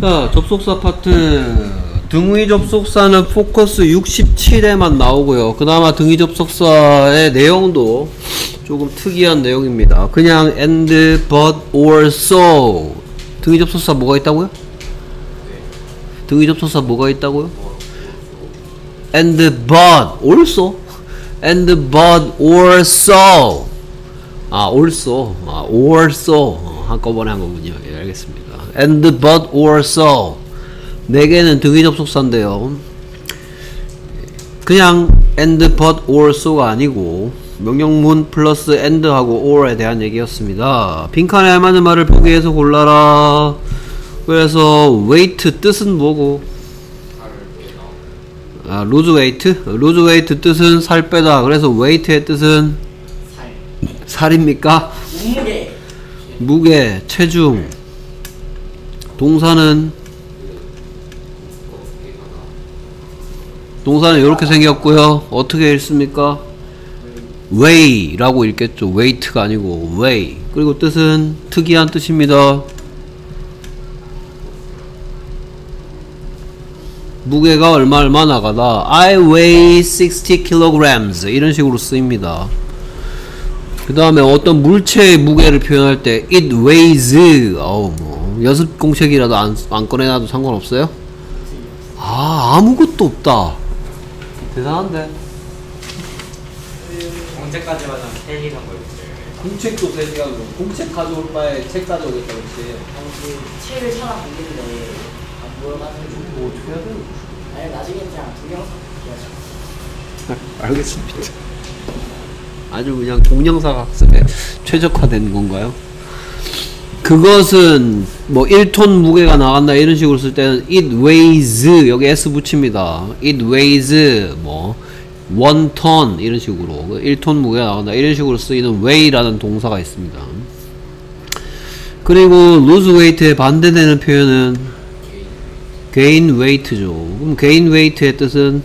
자, 접속사 파트. 등위 접속사는 포커스 67에만 나오고요. 그나마 등위 접속사의 내용도 조금 특이한 내용입니다. 그냥 and, but, or, so. 등위 접속사 뭐가 있다고요? 등위 접속사 뭐가 있다고요? and, but, also. and, but, or, so. 아, also. 아, or, so. 어, 한꺼번에 한 거군요. 예, 알겠습니다. And, but, or, so. 네 개는 등위 접속사인데요. 그냥 and, but, or, so가 아니고 명령문 플러스 and하고 or에 대한 얘기였습니다. 빈칸에 알맞는 말을 보기위해서 골라라. 그래서 weight 뜻은 뭐고? 아, lose weight? lose weight 뜻은 살 빼다. 그래서 weight의 뜻은 살. 살입니까? 몸무게. 무게, 체중. 동사는 동사는 이렇게 생겼고요. 어떻게 읽습니까? weigh라고 읽겠죠. weight가 아니고 weigh. 그리고 뜻은 특이한 뜻입니다. 무게가 얼마 얼마 나가다. I weigh 60 kilograms 이런 식으로 쓰입니다. 그 다음에 어떤 물체의 무게를 표현할 때 it weighs 어우 뭐 연습 공책이라도 안, 안 꺼내놔도 상관없어요? 아 아무것도 없다 대단한데 공책까지만 하면 3시간 걸렸어요. 공책도 3시간 공책 가져올 바에 책 가져오겠다 그렇지 당시 책을 찾아보는데 아, 뭘 가지고 뭐 어떻게 해야 되는 아니 나중에 그냥 동영상 기하자. 알겠습니다 아주 그냥 동영상 학습에 최적화된 건가요? 그것은 뭐 1톤 무게가 나간다 이런 식으로 쓸 때는 it weighs 여기 s 붙입니다. it weighs 뭐 1톤 이런 식으로 1톤 무게가 나간다 이런 식으로 쓰이는 weigh라는 동사가 있습니다. 그리고 lose weight의 반대되는 표현은 gain weight죠. 그럼 gain weight의 뜻은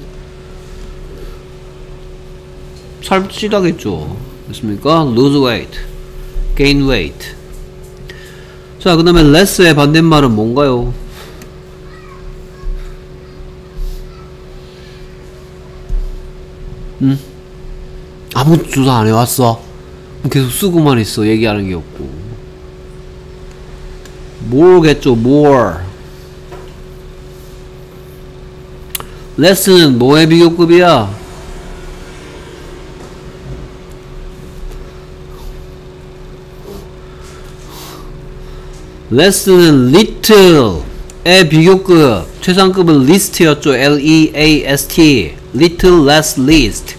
살찌다겠죠. 됐습니까? lose weight, gain weight. 자, 그 다음에 less의 반대말은 뭔가요? 응? 아무 조사 안 해왔어. 계속 쓰고만 있어. 얘기하는 게 없고. more겠죠, more. less는 뭐의 비교급이야? Less는 little의 비교급 최상급은 least였죠 L-E-A-S-T little less least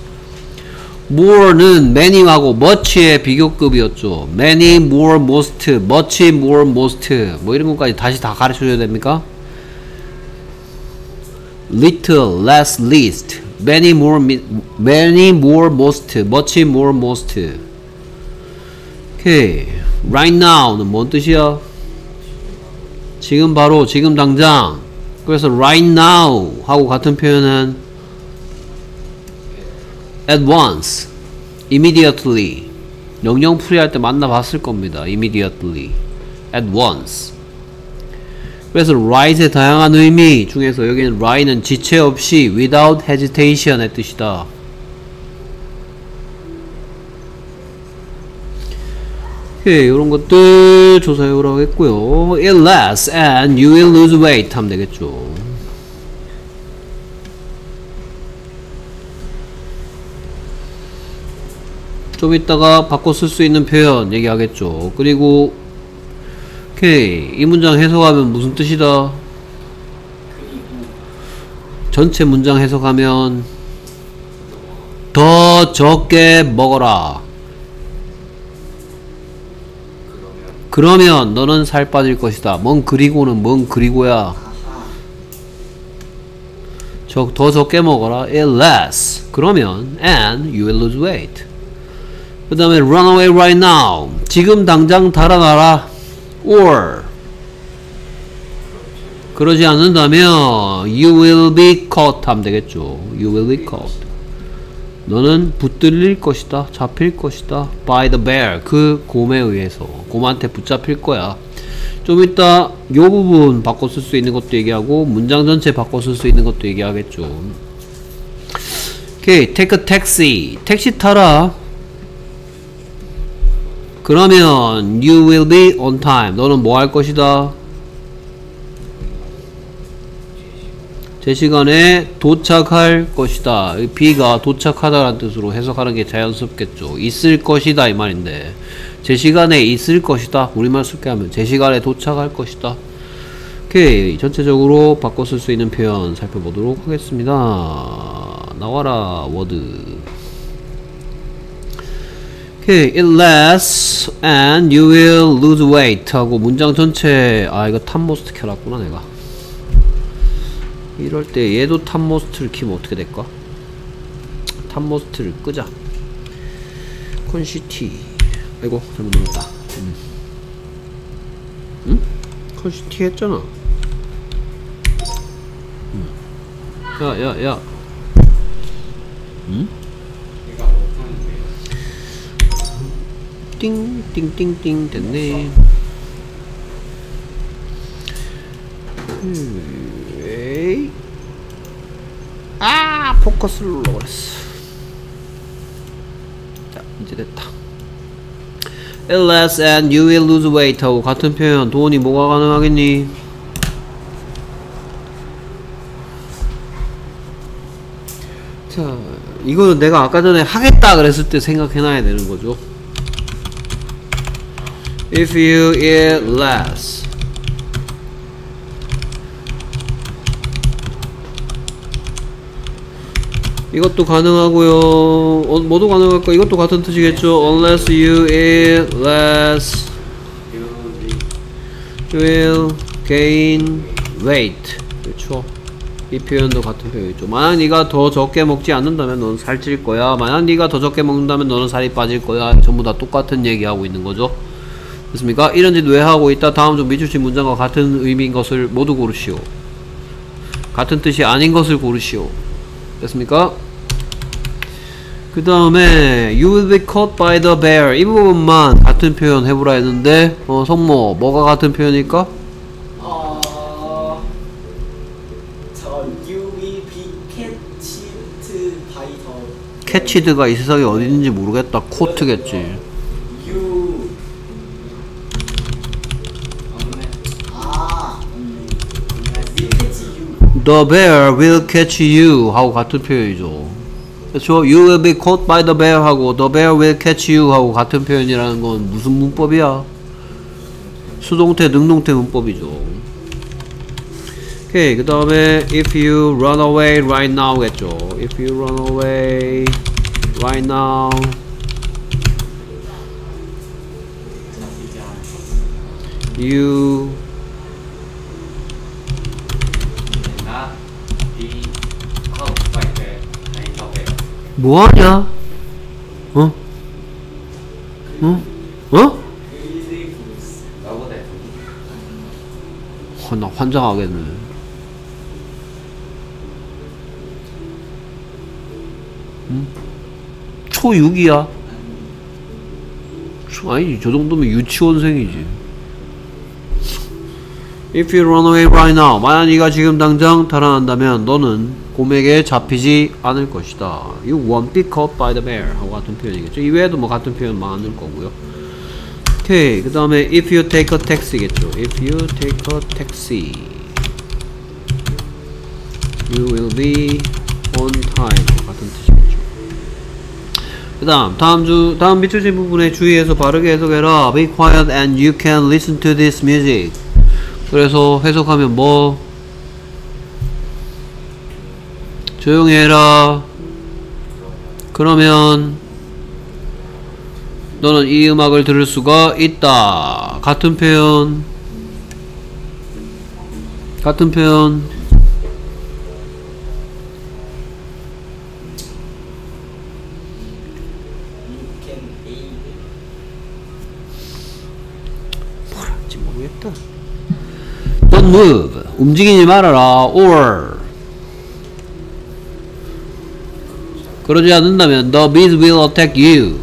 more는 many하고 much의 비교급이었죠 many, more, most, much, more, most 뭐 이런 것까지 다시 다 가르쳐줘야 됩니까? little, less, least many, more, many, more, most much, more, most 오케이 right now는 뭔 뜻이야? 지금 바로 지금 당장 그래서 right now 하고 같은 표현은 at once immediately 명령풀이 할 때 만나봤을 겁니다 immediately at once 그래서 right의 다양한 의미 중에서 여기는 right는 지체 없이 without hesitation의 뜻이다 오케이 이런 것들 조사해오라고 했고요. It lasts and you will lose weight 하면 되겠죠. 좀 이따가 바꿔 쓸 수 있는 표현 얘기하겠죠. 그리고 오케이. 이 문장 해석하면 무슨 뜻이다? 전체 문장 해석하면 더 적게 먹어라 그러면 너는 살 빠질 것이다. 뭔 그리고는 뭔 그리고야. 적, 더 적게 먹어라. It less. 그러면 and you will lose weight. 그 다음에 run away right now. 지금 당장 달아나라. or 그러지 않는다면 you will be caught 하면 되겠죠. you will be caught. 너는 붙들릴 것이다. 잡힐 것이다. by the bear. 그 곰에 의해서. 곰한테 붙잡힐 거야. 좀 이따 요 부분 바꿔 쓸 수 있는 것도 얘기하고 문장 전체 바꿔 쓸 수 있는 것도 얘기하겠죠 오케이 take 택시 타라 그러면 you will be on time 너는 뭐 할 것이다 제 시간에 도착할 것이다. 이 B가 도착하다라는 뜻으로 해석하는 게 자연스럽겠죠. 있을 것이다 이 말인데 제 시간에 있을 것이다. 우리말 쉽게 하면 제 시간에 도착할 것이다. 오케이 전체적으로 바꿔 쓸 수 있는 표현 살펴보도록 하겠습니다. 나와라 워드. 오케이 it lasts and you will lose weight 하고 문장 전체 아 이거 탑모스트 켜놨구나 내가. 이럴 때 얘도 탑모스트를 키면 어떻게 될까? 탑모스트를 끄자 콘시티 아이고 잘못 눌렀다 음. 응? 콘시티 했잖아 음. 야야야 응? 띵띵띵띵 됐네 음, 에이. 아 포커스를 눌러버렸어 자 이제 됐다 Less and you will lose weight. 하고 같은 표현. 도원이 뭐가 가능하겠니? 자 이거는 내가 아까 전에 하겠다 그랬을 때 생각해놔야 되는 거죠. If you eat less 이것도 가능하고요. 어, 뭐도 가능할까? 이것도 같은 뜻이겠죠. Unless you eat less, you will gain weight. 그렇죠. 이 표현도 같은 표현이죠. 만약 네가 더 적게 먹지 않는다면 너는 살찔 거야. 만약 네가 더 적게 먹는다면 너는 살이 빠질 거야. 전부 다 똑같은 얘기하고 있는 거죠. 됐습니까? 이런 짓 왜 하고 있다? 다음 중 미주신 문장과 같은 의미인 것을 모두 고르시오. 같은 뜻이 아닌 것을 고르시오. 됐습니까? 그 다음에 You will be caught by the bear 이 부분만 같은 표현 해보라 했는데 어 성모 뭐가 같은 표현일까? 어... 저 You will be catched by the 캐치드가 이 세상에 어디 있는지 모르겠다 코트겠지 You 아 The bear will catch you 하고 같은 표현이죠 그렇죠? You will be caught by the bear 하고 The bear will catch you 하고 같은 표현이라는 건 무슨 문법이야? 수동태 능동태 문법이죠 오케이 그 다음에 If you run away right now 겠죠 If you run away right now You not be caught by the by the bear. 뭐하냐? 어? 어? 어? 어, 나 환장하겠네. 응? 초6이야? 아니지, 저 정도면 유치원생이지. If you run away right now, 만약 네가 지금 당장 달아난다면 너는 곰에게 잡히지 않을 것이다. You won't be caught by the bear 하고 같은 표현이겠죠. 이외에도 뭐 같은 표현 많을 거고요. 오케이 그 다음에 if you take a taxi겠죠 if you take a taxi you will be on time 같은 뜻이겠죠 그 다음 다음 주 다음 밑줄진 부분에 주의해서 바르게 해석해라 be quiet and you can listen to this music 그래서 해석하면 뭐 조용히 해라 그러면 너는 이 음악을 들을 수가 있다. 같은 표현. 같은 표현. Don't move. 움직이지 말아라. Or. 그러지 않는다면 the bees will attack you.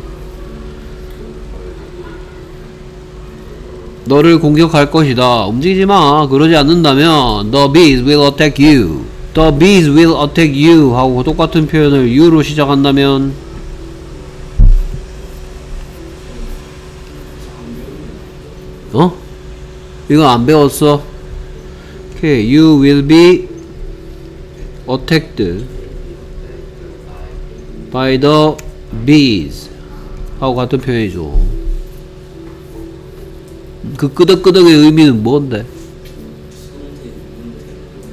너를 공격할 것이다. 움직이지 마. 그러지 않는다면 the bees will attack you. the bees will attack you 하고 똑같은 표현을 you로 시작한다면 어? 이거 안 배웠어? 오케이, you will be attacked by the bees 하고 같은 표현이죠. 그 끄덕끄덕의 의미는 뭔데?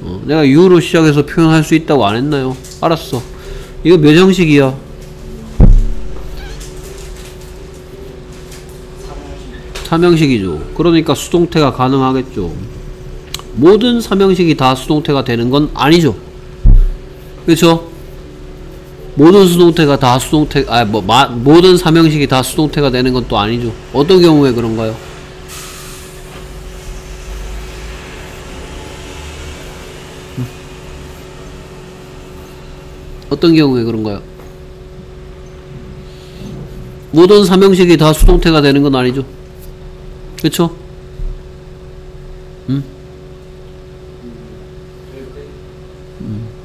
어, 내가 you로 시작해서 표현할 수 있다고 안 했나요? 알았어. 이거 몇 형식이야? 삼형식이죠. 그러니까 수동태가 가능하겠죠. 모든 삼형식이 다 수동태가 되는 건 아니죠. 그렇죠? 모든 수동태가 다 수동태 아뭐 모든 삼형식이 다 수동태가 되는 건 또 아니죠. 어떤 경우에 그런가요? 음. 어떤 경우에 그런가요? 모든 삼형식이 다 수동태가 되는 건 아니죠. 그쵸? 음?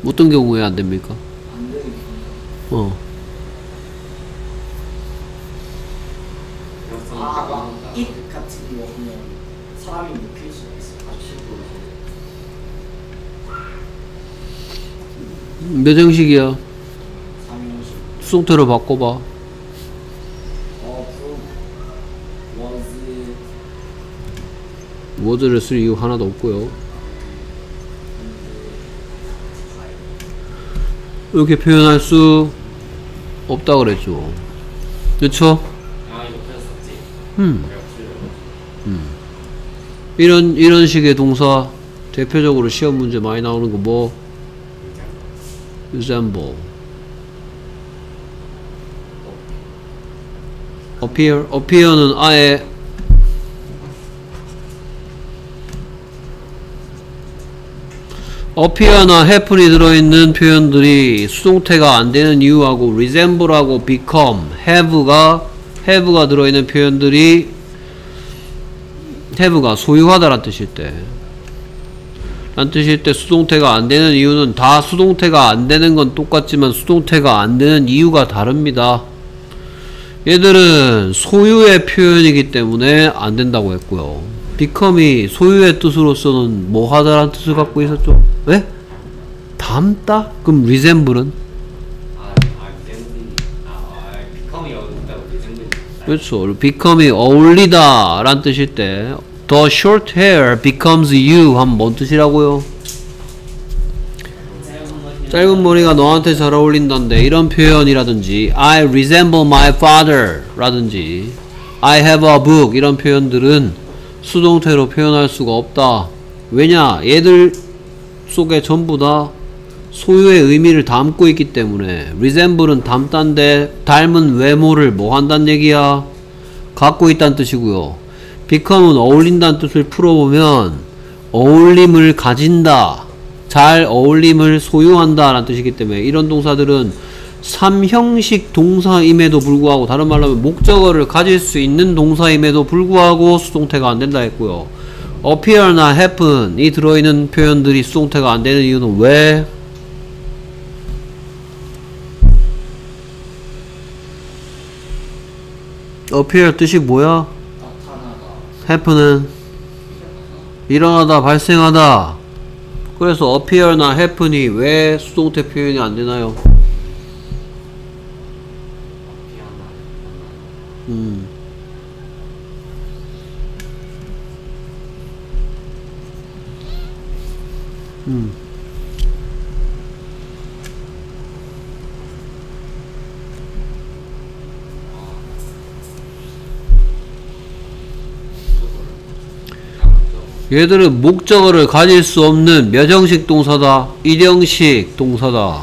어떤 경우에 안 됩니까? 어. 몇 형식이야? 수동태로 바꿔봐. 워드를 쓸 이유 하나도 없고요. 이렇게 표현할 수 없다 그랬죠. 그쵸? 아. 음. 틀려. 이런, 이런 식의 동사, 대표적으로 시험 문제 많이 나오는 거 뭐? resemble. appear. appear는 아예 appear나 happen이 들어있는 표현들이 수동태가 안 되는 이유하고 resemble하고 become, have가 have가 들어있는 표현들이 have가 소유하다란 뜻일 때. 란 뜻일 때 수동태가 안 되는 이유는 다 수동태가 안 되는 건 똑같지만 수동태가 안 되는 이유가 다릅니다. 얘들은 소유의 표현이기 때문에 안 된다고 했고요. become이 소유의 뜻으로서는 뭐 하다란 뜻을 갖고 있었죠? 왜? 닮다? 그럼 resemble은? 그렇죠. become이 어울리다 란 뜻일 때 The short hair becomes you 하면 뭔 뜻이라고요? 짧은 머리가 너한테 잘 어울린다는데 이런 표현이라든지 I resemble my father 라든지 I have a book 이런 표현들은 수동태로 표현할 수가 없다. 왜냐? 얘들 속에 전부 다 소유의 의미를 담고 있기 때문에 resemble은 닮다인데 닮은 외모를 뭐 한다는 얘기야? 갖고 있다는 뜻이고요. become은 어울린다는 뜻을 풀어보면 어울림을 가진다. 잘 어울림을 소유한다 라는 뜻이기 때문에 이런 동사들은 삼형식 동사임에도 불구하고 다른 말로 하면 목적어를 가질 수 있는 동사임에도 불구하고 수동태가 안 된다 했고요. Appear나 happen이 들어있는 표현들이 수동태가 안 되는 이유는 왜? appear 뜻이 뭐야? happen은 일어나다 발생하다 그래서 appear나 happen이 왜 수동태 표현이 안 되나요? 음. 음. 얘들은 목적어를 가질 수 없는 몇 형식 동사다? 일형식 동사다.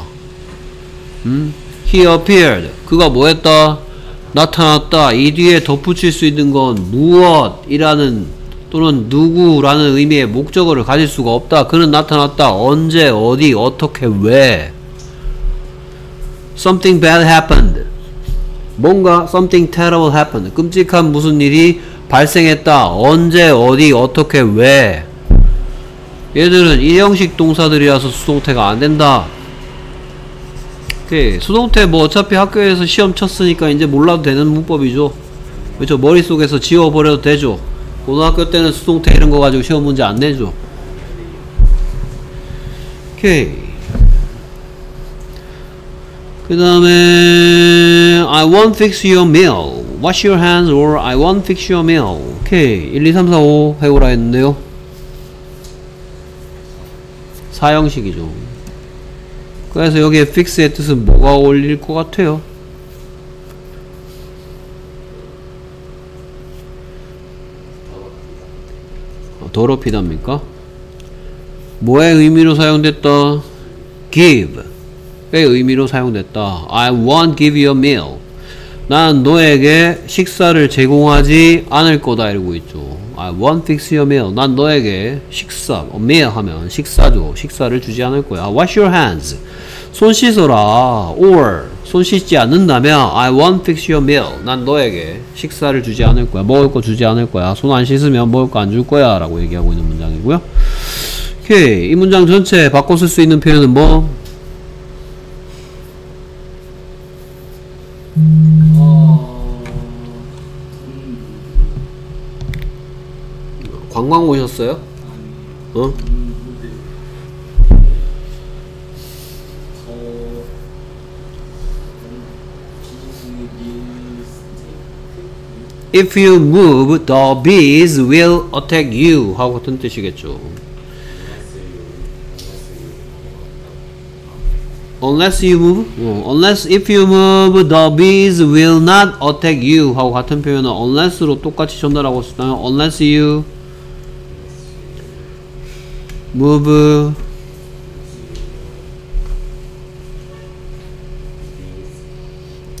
음? He appeared. 그가 뭐 했다? 나타났다. 이 뒤에 덧붙일 수 있는 건 무엇 이라는 또는 누구라는 의미의 목적어를 가질 수가 없다. 그는 나타났다. 언제, 어디, 어떻게, 왜. Something bad happened. 뭔가 something terrible happened. 끔찍한 무슨 일이 발생했다. 언제, 어디, 어떻게, 왜. 얘들은 일형식 동사들이라서 수동태가 안 된다. 오케이. 수동태 뭐 어차피 학교에서 시험 쳤으니까 이제 몰라도 되는 문법이죠. 그렇죠. 머릿속에서 지워버려도 되죠. 고등학교 때는 수동태 이런 거 가지고 시험 문제 안 내죠. 오케이. 그 다음에 I won't fix your meal. Wash your hands or I won't fix your meal. 오케이. 1, 2, 3, 4, 5 해오라 했는데요. 사형식이죠. 그래서 여기에 fix의 뜻은 뭐가 어울릴 것 같아요? 어, 더럽히답니까? 뭐의 의미로 사용됐다? give 의 의미로 사용됐다. I won't give you a meal. 난 너에게 식사를 제공하지 않을 거다 이러고 있죠. I won't fix your meal. 난 너에게 식사, 어, meal 하면 식사죠. 식사를 주지 않을 거야. Wash your hands. 손 씻어라. Or 손 씻지 않는다면 I won't fix your meal. 난 너에게 식사를 주지 않을 거야. 먹을 거 주지 않을 거야. 손 안 씻으면 먹을 거 안 줄 거야. 라고 얘기하고 있는 문장이고요. 오케이. 이 문장 전체 바꿔 쓸 수 있는 표현은 뭐? 어... 음... 관광 오셨어요? 어... If you move, the bees will attack you. 하고 같은 뜻이겠죠. Unless you move, 어, unless if you move, the bees will not attack you. 하고 같은 표현은 unless로 똑같이 전달하고 있다면 unless you move,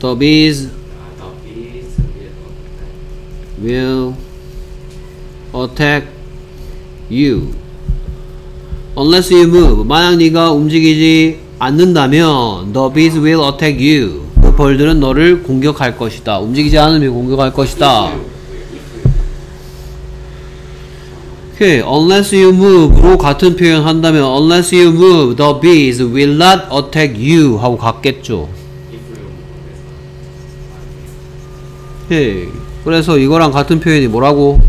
the bees will attack you. Unless you move. 만약 네가 움직이지 않는다면 the bees will attack you. 그 벌들은 너를 공격할 것이다. 움직이지 않으면 공격할 것이다. 오케이. Unless you move로 같은 표현 한다면 unless you move, the bees will not attack you 하고 같겠죠. 오케이. 그래서 이거랑 같은 표현이 뭐라고?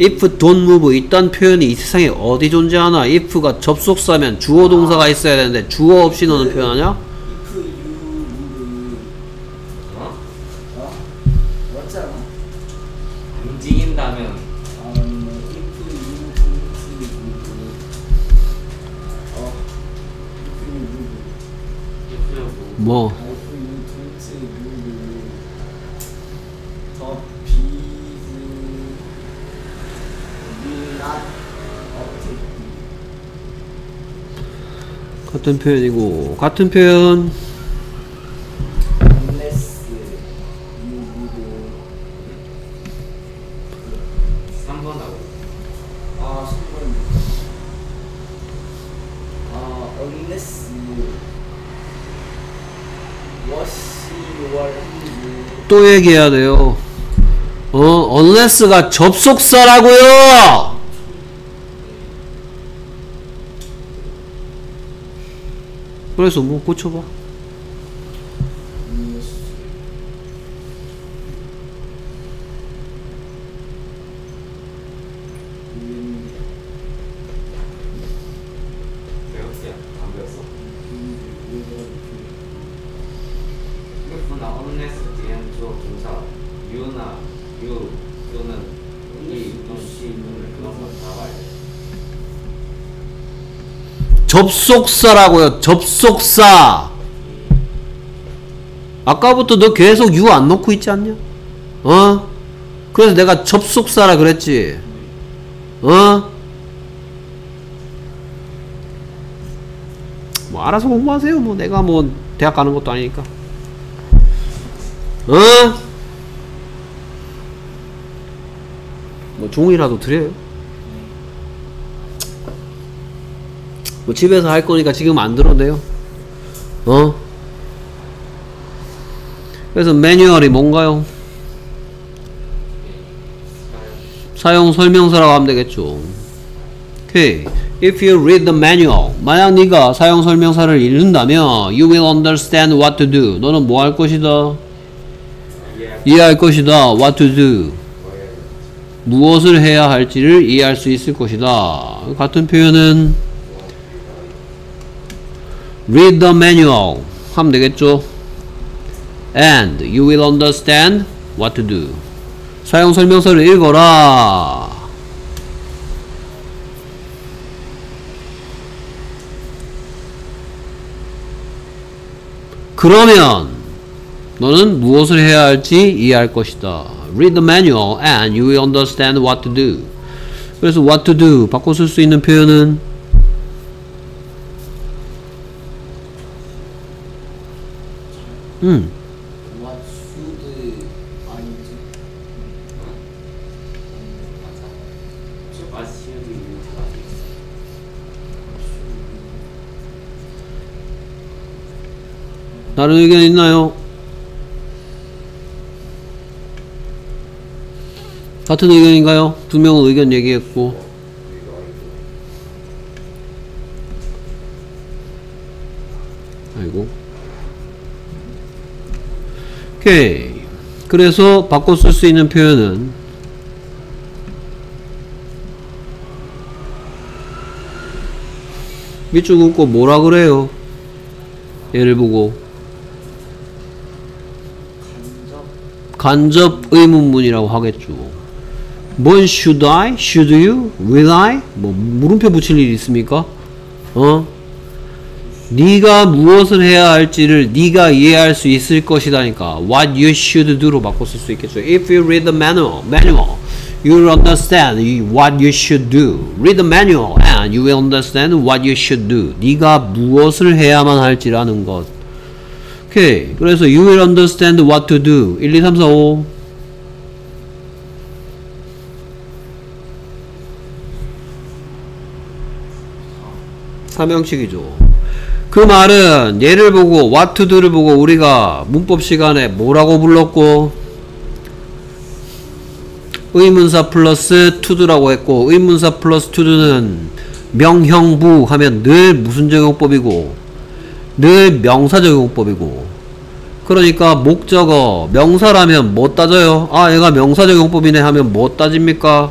if don't move 이딴 표현이 이 세상에 어디 존재하나 if가 접속사면 주어 동사가 있어야 되는데 주어 없이 너는 표현하냐? 같은 표현이고 같은 표현 unless you move 3번하고 아, 3번. 아, unless you wash your hands. 또 얘기해야 돼요. 어, unless가 접속사라고요. 그래서 뭐 고쳐봐. 접속사라고요. 접속사. 아까부터 너 계속 유 안 넣고 있지 않냐? 어? 그래서 내가 접속사라 그랬지. 어? 뭐 알아서 공부하세요. 뭐 내가 뭐 대학 가는 것도 아니니까. 어? 뭐 종이라도 드려요. 뭐 집에서 할 거니까 지금 안 들어도 돼요. 어? 그래서 매뉴얼이 뭔가요? 사용 설명서라고 하면 되겠죠. 오케이. If you read the manual, 만약 네가 사용 설명서를 읽는다면 you will understand what to do. 너는 뭐 할 것이다? 이해할 것이다. What to do. 무엇을 해야 할지를 이해할 수 있을 것이다. 같은 표현은 read the manual 하면 되겠죠. And you will understand what to do. 사용 설명서를 읽어라. 그러면 너는 무엇을 해야 할지 이해할 것이다. Read the manual and you will understand what to do. 그래서 what to do 바꿔 쓸 수 있는 표현은 음, What should 아닌지? 아시우드 유튜브 다른 의견 있나요? 같은 의견인가요? 두 명은 의견 얘기했고. 아이고 오케이 그래서 바꿔 쓸 수 있는 표현은 밑줄 긋고 뭐라 그래요? 얘를 보고 간접 의문문이라고 하겠죠. 뭔 should I? should you? will I? 뭐 물음표 붙일 일 있습니까? 어? 네가 무엇을 해야 할지를 네가 이해할 수 있을 것이다니까 what you should do로 바꿔 쓸 수 있겠죠. If you read the manual, manual, you will understand what you should do. Read the manual and you will understand what you should do. 네가 무엇을 해야만 할지라는 것. 오케이. 그래서 you will understand what to do. 1, 2, 3, 4, 5. 삼형식이죠. 그 말은 얘를 보고 do를 보고 우리가 문법 시간에 뭐라고 불렀고 의문사 플러스 do라고 했고 의문사 플러스 do는 명형부 하면 늘 무슨 적용법이고 늘 명사 적용법이고 그러니까 목적어 명사라면 뭐 따져요? 아 얘가 명사 적용법이네 하면 뭐 따집니까?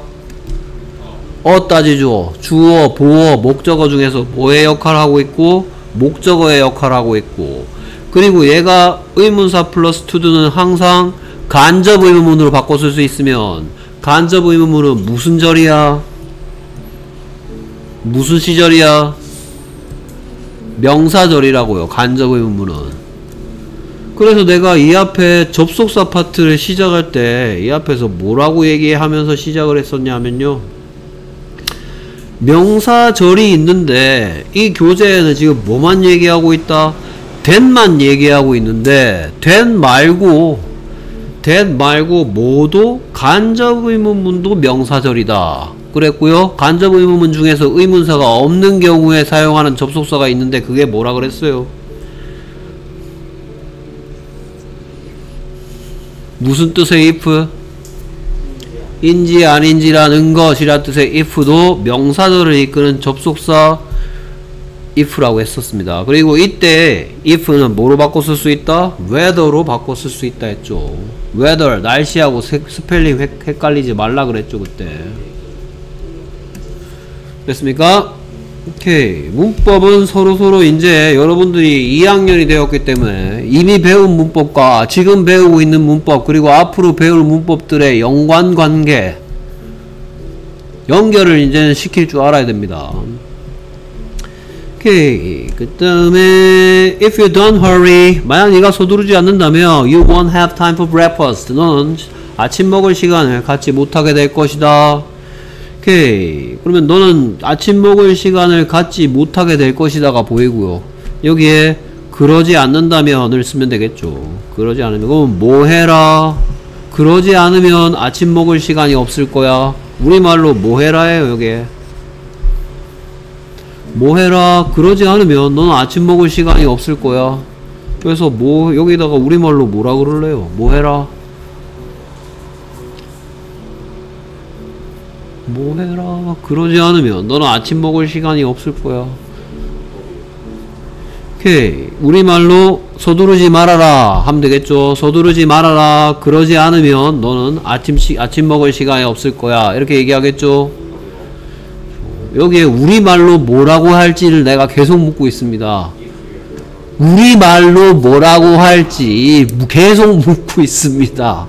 어 따지죠. 주어, 보어, 목적어 중에서 뭐의 역할을 하고 있고 목적어의 역할을 하고 있고 그리고 얘가 의문사 플러스 투두는 항상 간접 의문문으로 바꿔 쓸 수 있으면 간접 의문문은 무슨 절이야? 무슨 시절이야? 명사절이라고요. 간접 의문문은. 그래서 내가 이 앞에 접속사 파트를 시작할 때 이 앞에서 뭐라고 얘기하면서 시작을 했었냐면요. 명사절이 있는데 이 교재에는 지금 뭐만 얘기하고 있다? 된만 얘기하고 있는데 된 말고 된 말고 모두 간접 의문문도 명사절이다. 그랬고요. 간접 의문문 중에서 의문사가 없는 경우에 사용하는 접속사가 있는데 그게 뭐라 그랬어요? 무슨 뜻의 if? 인지 아닌지라는 것이라 뜻의 if도 명사절을 이끄는 접속사 if라고 했었습니다. 그리고 이때 if는 뭐로 바꿔 쓸 수 있다? whether로 바꿔 쓸 수 있다 했죠. weather 날씨하고 세- 스펠링 헷- 헷갈리지 말라 그랬죠 그때. 됐습니까? 오케이. 문법은 서로서로 이제 여러분들이 2학년이 되었기 때문에 이미 배운 문법과 지금 배우고 있는 문법 그리고 앞으로 배울 문법들의 연관관계 연결을 이제는 시킬 줄 알아야 됩니다. 오케이. 그 다음에 if you don't hurry. 만약 네가 서두르지 않는다면 you won't have time for breakfast. 너는 아침 먹을 시간을 갖지 못하게 될 것이다 오케이. 그러면 너는 아침 먹을 시간을 갖지 못하게 될 것이다가 보이고요. 여기에 그러지 않는다면을 쓰면 되겠죠. 그러지 않으면 그럼 뭐 해라? 그러지 않으면 아침 먹을 시간이 없을 거야. 우리말로 뭐 해라예요 여기에. 뭐 해라? 그러지 않으면 너는 아침 먹을 시간이 없을 거야. 그래서 뭐 여기다가 우리말로 뭐라 그럴래요? 뭐 해라 뭐 해라. 그러지 않으면 너는 아침 먹을 시간이 없을 거야. 오케이. 우리말로 서두르지 말아라 하면 되겠죠. 서두르지 말아라. 그러지 않으면 너는 아침 시, 아침 먹을 시간이 없을 거야. 이렇게 얘기하겠죠. 여기에 우리말로 뭐라고 할지를 내가 계속 묻고 있습니다. 우리말로 뭐라고 할지 계속 묻고 있습니다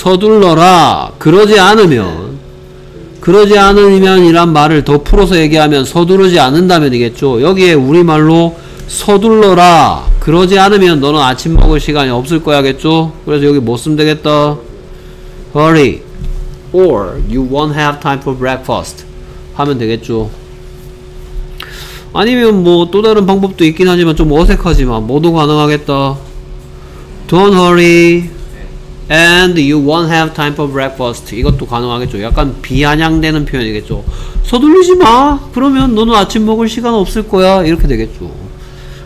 서둘러라. 그러지 않으면 그러지 않으면이란 말을 더 풀어서 얘기하면 서두르지 않는다면이겠죠. 여기에 우리말로 서둘러라. 그러지 않으면 너는 아침 먹을 시간이 없을 거야겠죠? 그래서 여기 뭐 쓰면 되겠다? Hurry. Or you won't have time for breakfast. 하면 되겠죠. 아니면 뭐 또 다른 방법도 있긴 하지만 좀 어색하지만 뭐도 가능하겠다. Don't hurry and you won't have time for breakfast. 이것도 가능하겠죠. 약간 비아냥되는 표현이겠죠. 서둘르지 마. 그러면 너는 아침 먹을 시간 없을 거야. 이렇게 되겠죠.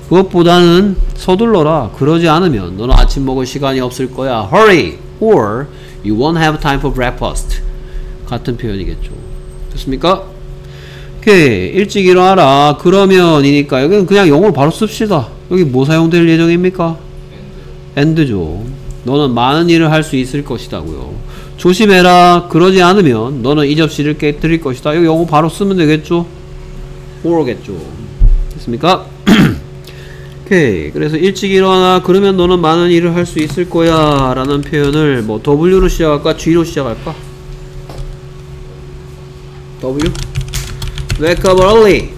그것보다는 서둘러라. 그러지 않으면 너는 아침 먹을 시간이 없을 거야. Hurry. Or you won't have time for breakfast. 같은 표현이겠죠. 됐습니까? 오케이. 일찍 일어나라. 그러면 이니까 여기는 그냥 영어로 바로 씁시다. 여기 뭐 사용될 예정입니까? end죠 너는 많은 일을 할 수 있을 것이다고요. 조심해라. 그러지 않으면 너는 이 접시를 깨뜨릴 것이다. 여기 영어 바로 쓰면 되겠죠? or겠죠. 됐습니까? 오케이. 그래서 일찍 일어나 그러면 너는 많은 일을 할 수 있을 거야 라는 표현을 뭐 W로 시작할까? G로 시작할까? W? Wake up early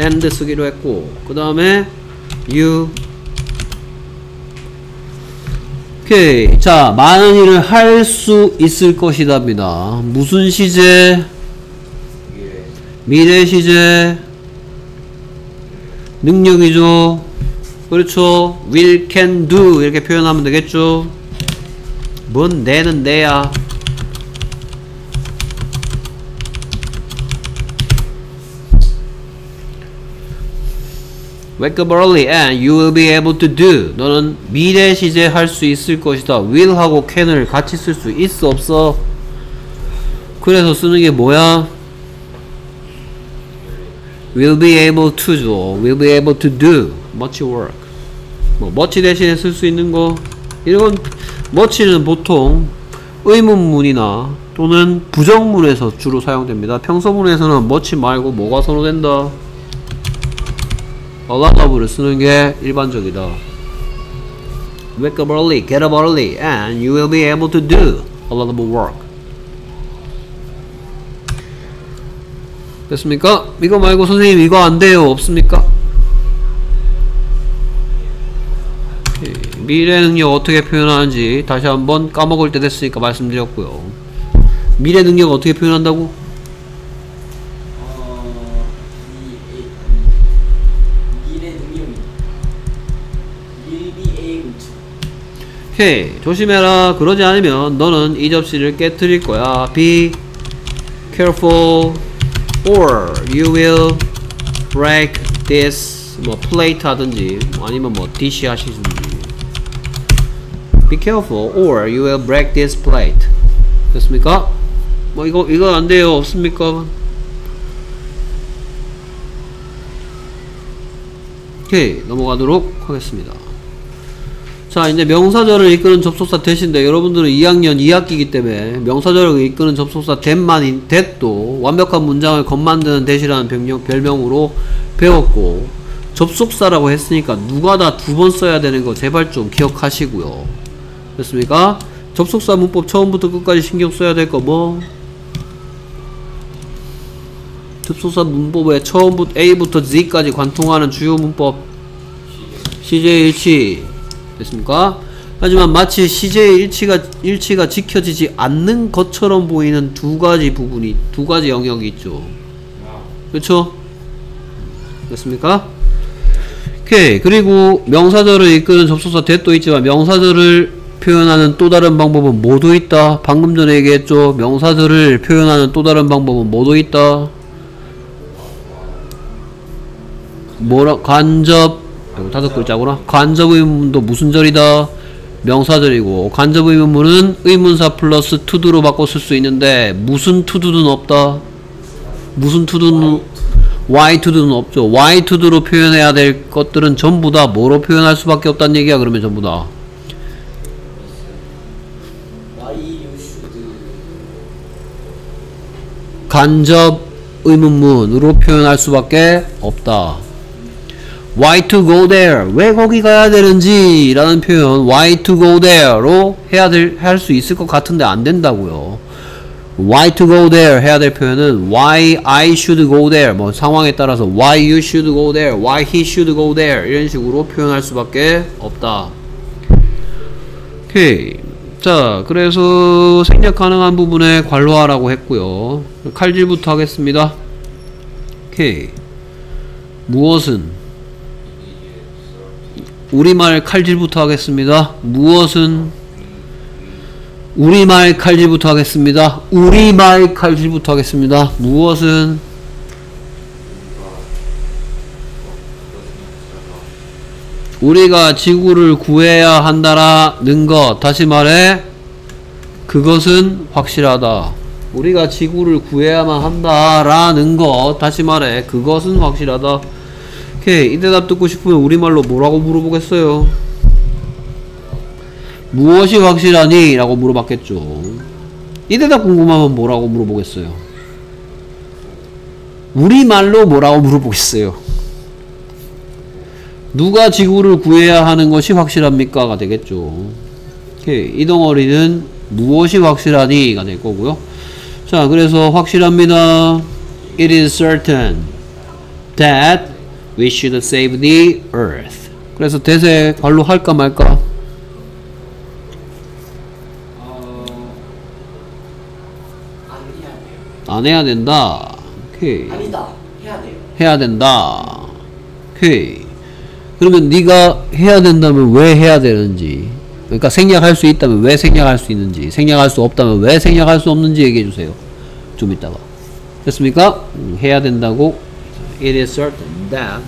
and 쓰기로 했고 그 다음에 you 오케이. 자 많은 일을 할 수 있을 것이답니다. 무슨 시제? 미래 시제? 능력이죠. 그렇죠. Will can do. 이렇게 표현하면 되겠죠? 뭔 내는 내야 wake up early and you will be able to do 너는 미래 시제 할 수 있을 것이다 will하고 can을 같이 쓸 수 있어 없어 그래서 쓰는 게 뭐야 will be able to죠. will be able to do much work. 뭐 much 대신에 쓸 수 있는 거 이건 much는 보통 의문문이나 또는 부정문에서 주로 사용됩니다. 평서문에서는 much 말고 뭐가 선호된다? A lot of를 쓰는 게 일반적이다. wake up early, get up early, and you will be able to do a lot of work. 됐습니까? 이거 말고 선생님 이거 안 돼요 없습니까? 미래 능력 어떻게 표현하는지 다시 한번 까먹을 때 됐으니까 말씀드렸고요 미래 능력 어떻게 표현한다고? 오케이 조심해라 그러지 않으면 너는 이 접시를 깨뜨릴 거야 be careful or you will break this 뭐 plate 하든지 아니면 뭐 dish 하시든지 be careful or you will break this plate 됐습니까? 뭐 이거 이거 안 돼요 없습니까? 오케이 넘어가도록 하겠습니다 자 이제 명사절을 이끄는 접속사 대신데 여러분들은 2학년 2학기이기 때문에 명사절을 이끄는 접속사 that만인 that도 완벽한 문장을 겉만드는 that이라는 별명, 별명으로 배웠고 접속사라고 했으니까 누가 다 두 번 써야 되는 거 제발 좀 기억하시고요 됐습니까? 접속사 문법 처음부터 끝까지 신경 써야 될 거 뭐? 접속사 문법의 처음부터 A부터 Z까지 관통하는 주요 문법 CJ 일치 됐습니까? 하지만 마치 CJ 일치가 일치가 지켜지지 않는 것처럼 보이는 두 가지 부분이 두 가지 영역이 있죠. 그렇죠? 됐습니까? 오케이 그리고 명사절을 이끄는 접속사 that도 있지만 명사절을 표현하는 또 다른 방법은 뭐도 있다. 방금 전에 얘기했죠. 명사들을 표현하는 또 다른 방법은 뭐도 있다. 뭐라 간접 다섯 글자구나. 간접 의문문도 무슨 절이다. 명사절이고 간접 의문문은 의문사 플러스 투두로 바꿔 쓸 수 있는데 무슨 투두는 없다. 무슨 투두는 y 투두는 없죠. y 투두로 표현해야 될 것들은 전부 다 뭐로 표현할 수밖에 없다는 얘기야. 그러면 전부 다. Why 간접 의문문으로 표현할 수밖에 없다. Why to go there? 왜 거기 가야 되는지 라는 표현 Why to go there로 해야 될, 할 수 있을 것 같은데 안 된다고요. Why to go there 해야 될 표현은 Why I should go there 뭐 상황에 따라서 Why you should go there? Why he should go there? 이런 식으로 표현할 수밖에 없다. 오케이. 자, 그래서 생략 가능한 부분에 관로하라고 했고요. 칼질부터 하겠습니다. 오케이. 무엇은 우리말 칼질부터 하겠습니다. 무엇은 우리말 칼질부터 하겠습니다. 우리말 칼질부터 하겠습니다. 무엇은 우리가 지구를 구해야 한다라는 것 다시 말해 그것은 확실하다 우리가 지구를 구해야만 한다라는 것 다시 말해 그것은 확실하다 오케이 이 대답 듣고 싶으면 우리말로 뭐라고 물어보겠어요 무엇이 확실하니? 라고 물어봤겠죠 이 대답 궁금하면 뭐라고 물어보겠어요 우리말로 뭐라고 물어보겠어요 누가 지구를 구해야 하는 것이 확실합니까? 가 되겠죠. 오케이. 이 덩어리는 무엇이 확실하니? 가 될 거고요. 자, 그래서 확실합니다. It is certain that we should save the earth. 그래서 대세 관로 할까 말까? 어... 안 해야 돼요. 안 해야 된다. 오케이. 아니다. 해야 돼요. 해야 된다. 오케이. 그러면 네가 해야 된다면 왜 해야 되는지 그러니까 생략할 수 있다면 왜 생략할 수 있는지 생략할 수 없다면 왜 생략할 수 없는지 얘기해 주세요 좀 이따가 됐습니까? 음, 해야 된다고 It is certain that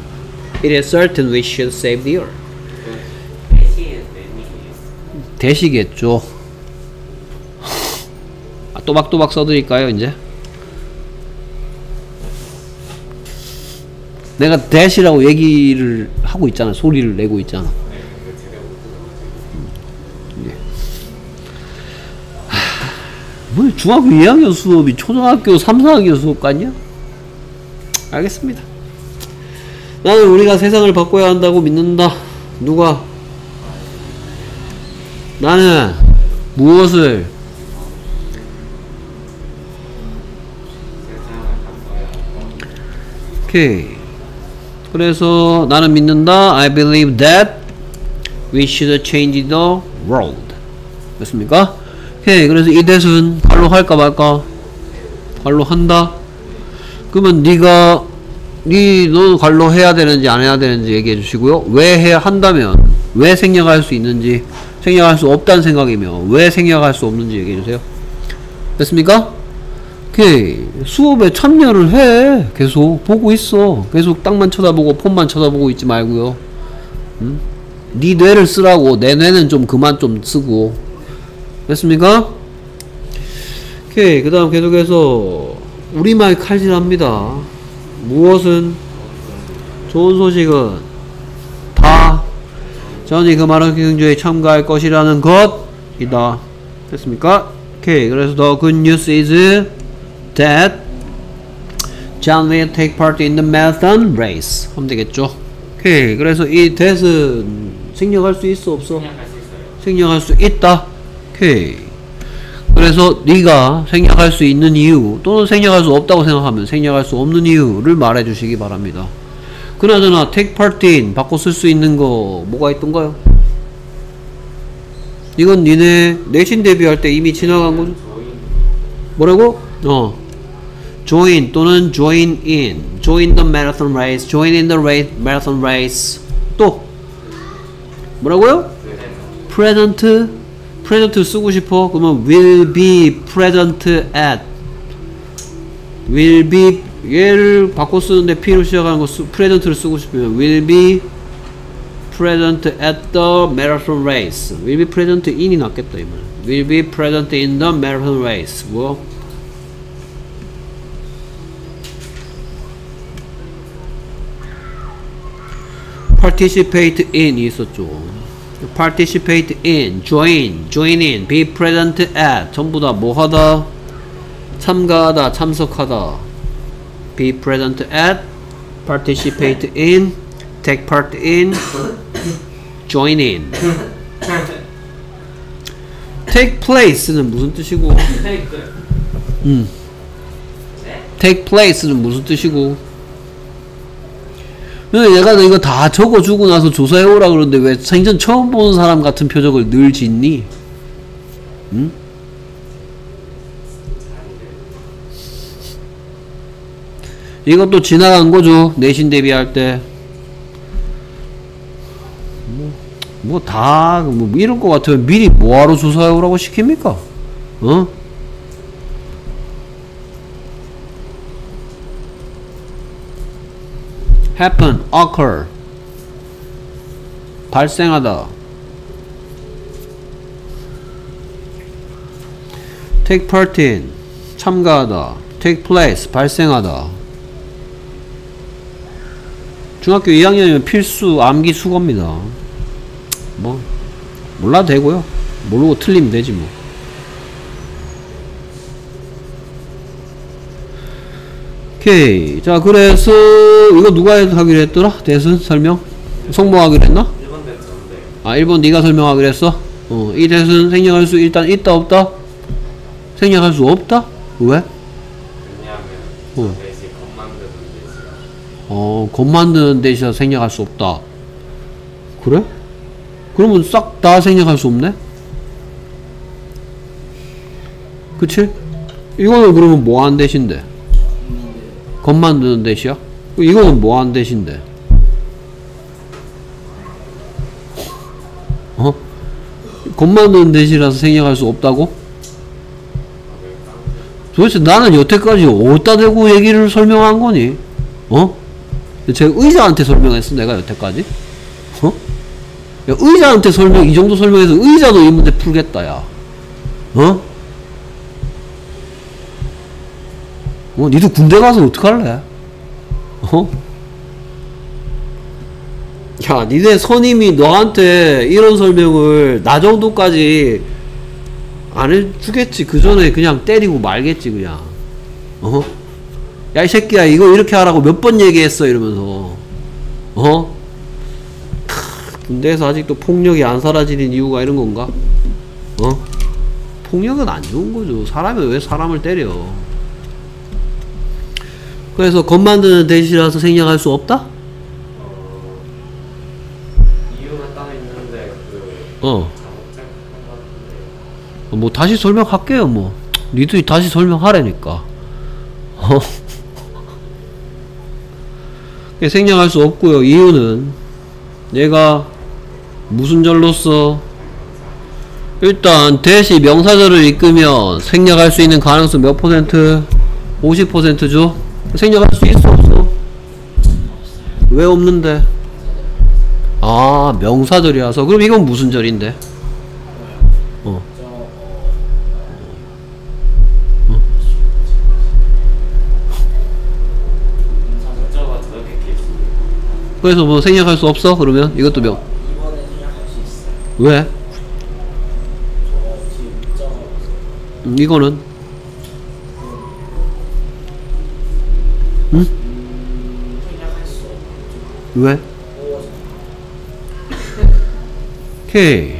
It is certain we should save the earth 대시겠죠 아, 또박또박 써드릴까요 이제? 내가 대시라고 얘기를 하고 있잖아 소리를 내고 있잖아 뭐 중학교 2학년 수업이 초등학교 3, 4학년 수업 같냐? 알겠습니다 나는 우리가 세상을 바꿔야 한다고 믿는다 누가? 나는 무엇을 오케이. 그래서 나는 믿는다. I believe that we should change the world. 됐습니까? 오케이. 그래서 이 대은 발로 할까 말까? 발로 한다. 그러면 네가 네너 관로 해야 되는지 안 해야 되는지 얘기해 주시고요. 왜 해야 한다면 왜 생략할 수 있는지 생략할 수 없다는 생각이며 왜 생략할 수 없는지 얘기해 주세요. 됐습니까? 오케이. 수업에 참여를 해. 계속 보고 있어. 계속 땅만 쳐다보고 폰만 쳐다보고 있지 말고요. 응? 네 뇌를 쓰라고. 내 뇌는 좀 그만 좀 쓰고. 됐습니까? 오케이. 그 다음 계속해서 우리말 칼질합니다. 무엇은 좋은 소식은 다 전이 그 많은 경주에 참가할 것이라는 것이다. 됐습니까? 오케이. 그래서 the good news is that John will take part in the marathon race. 하면 되겠죠? 오케이. 그래서 이 that은 생략할 수 있어 없어? 생략할 수 있다. 오케이. 그래서 네가 생략할 수 있는 이유 또는 생략할 수 없다고 생각하면 생략할 수 없는 이유를 말해 주시기 바랍니다. 그나저나 take part in 바꿔 쓸 수 있는 거 뭐가 있던가요? 이건 니네 내신 대비할 때 이미 지나간 거죠? 뭐라고? 어. join 또는 join in. join the marathon race. join in the race, marathon race. 또 뭐라고요? present present 쓰고 싶어? 그러면 will be present at will be 얘를 바꿔 쓰는데 P로 시작하는 거 쓰, present를 쓰고 싶으면 will be present at the marathon race will be present in이 낫겠다 이말 will be present in the marathon race 뭐 participate in이 있었죠 participate in, join, join in, be present at 전부 다 뭐 하다 참가하다, 참석하다 be present at, participate in, take part in, join in take place는 무슨 뜻이고. 음. take place는 무슨 뜻이고 근데 내가 너 이거 다 적어주고 나서 조사해오라 그러는데 왜 생전 처음 보는 사람 같은 표적을 늘 짓니? 응? 이것도 지나간 거죠 내신 대비할 때 뭐 다 뭐 이럴 것 같으면 미리 뭐하러 조사해오라고 시킵니까? 어? Happen, occur. 발생하다. take part in 참가하다. take place 발생하다. 중학교 2학년이면 필수 암기 수거입니다. 뭐 몰라도 되고요. 모르고 틀리면 되지 뭐 오케이 자 그래서 이거 누가 하기로 했더라 대선 설명 성모하기로 했나? 1번 됐었는데 아 1번 네가 설명하기로 했어? 어 이 대선 생략할 수 일단 있다 없다? 생략할 수 없다? 왜? 어. 어, 겉 만드는 대신 생략할 수 없다. 그래? 그러면 싹 다 생략할 수 없네? 그치? 이거는 그러면 뭐한 대신데? 겉 만드는 대시야? 이거는 뭐 한 대신데? 어? 겉 만드는 대시라서 생략할 수 없다고? 도대체 나는 여태까지 어디다 대고 얘기를 설명한 거니? 어? 제가 의자한테 설명했어 내가 여태까지? 어? 야, 의자한테 설명 이 정도 설명해서 의자도 이 문제 풀겠다 야 어? 어? 니도 군대 가서 어떡할래? 어? 야 니네 선임이 너한테 이런 설명을 나 정도까지 안 해주겠지 그 전에 그냥 때리고 말겠지 그냥 어? 야 이 새끼야 이거 이렇게 하라고 몇 번 얘기했어 이러면서 어? 크, 군대에서 아직도 폭력이 안 사라지는 이유가 이런 건가? 어? 폭력은 안 좋은 거죠 사람이 왜 사람을 때려 그래서 겉 만드는 대시라서 생략할 수 없다? 이유가 따로 있는데 그 어. 뭐 다시 설명할게요 뭐 니들이 다시 설명하라니까 어? 생략할 수 없고요 이유는 얘가 무슨 절로서 일단 대시 명사절을 이끄면 생략할 수 있는 가능성 몇 퍼센트? 50%죠? 생략할 수 있어 없어? 왜 없는데? 아 명사절이라서 그럼 이건 무슨 절인데? 어저 어, 그래서 뭐 생략할 수 없어? 그러면 이것도 명. 왜? 이거는 응? 왜? 오케이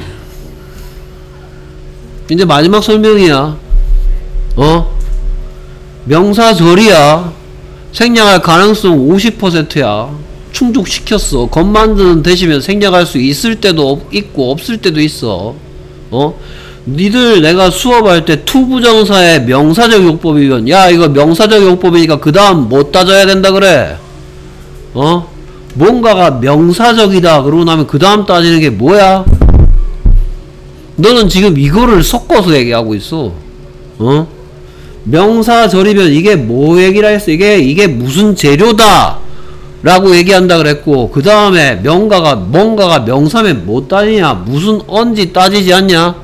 이제 마지막 설명이야 어? 명사절이야 생략할 가능성 50%야 충족시켰어 것 만드는 that이면 생략할 수 있을 때도 없, 있고 없을 때도 있어 어? 니들 내가 수업할 때 to부정사의 명사적 용법이면 야 이거 명사적 용법이니까 그 다음 뭐 따져야 된다 그래 어? 뭔가가 명사적이다 그러고 나면 그 다음 따지는 게 뭐야? 너는 지금 이거를 섞어서 얘기하고 있어. 어? 명사절이면 이게 뭐 얘기를 했어? 이게 이게 무슨 재료다. 라고 얘기한다 그랬고 그 다음에 명가가 뭔가가 명사면 뭐 따지냐 무슨 언지 따지지 않냐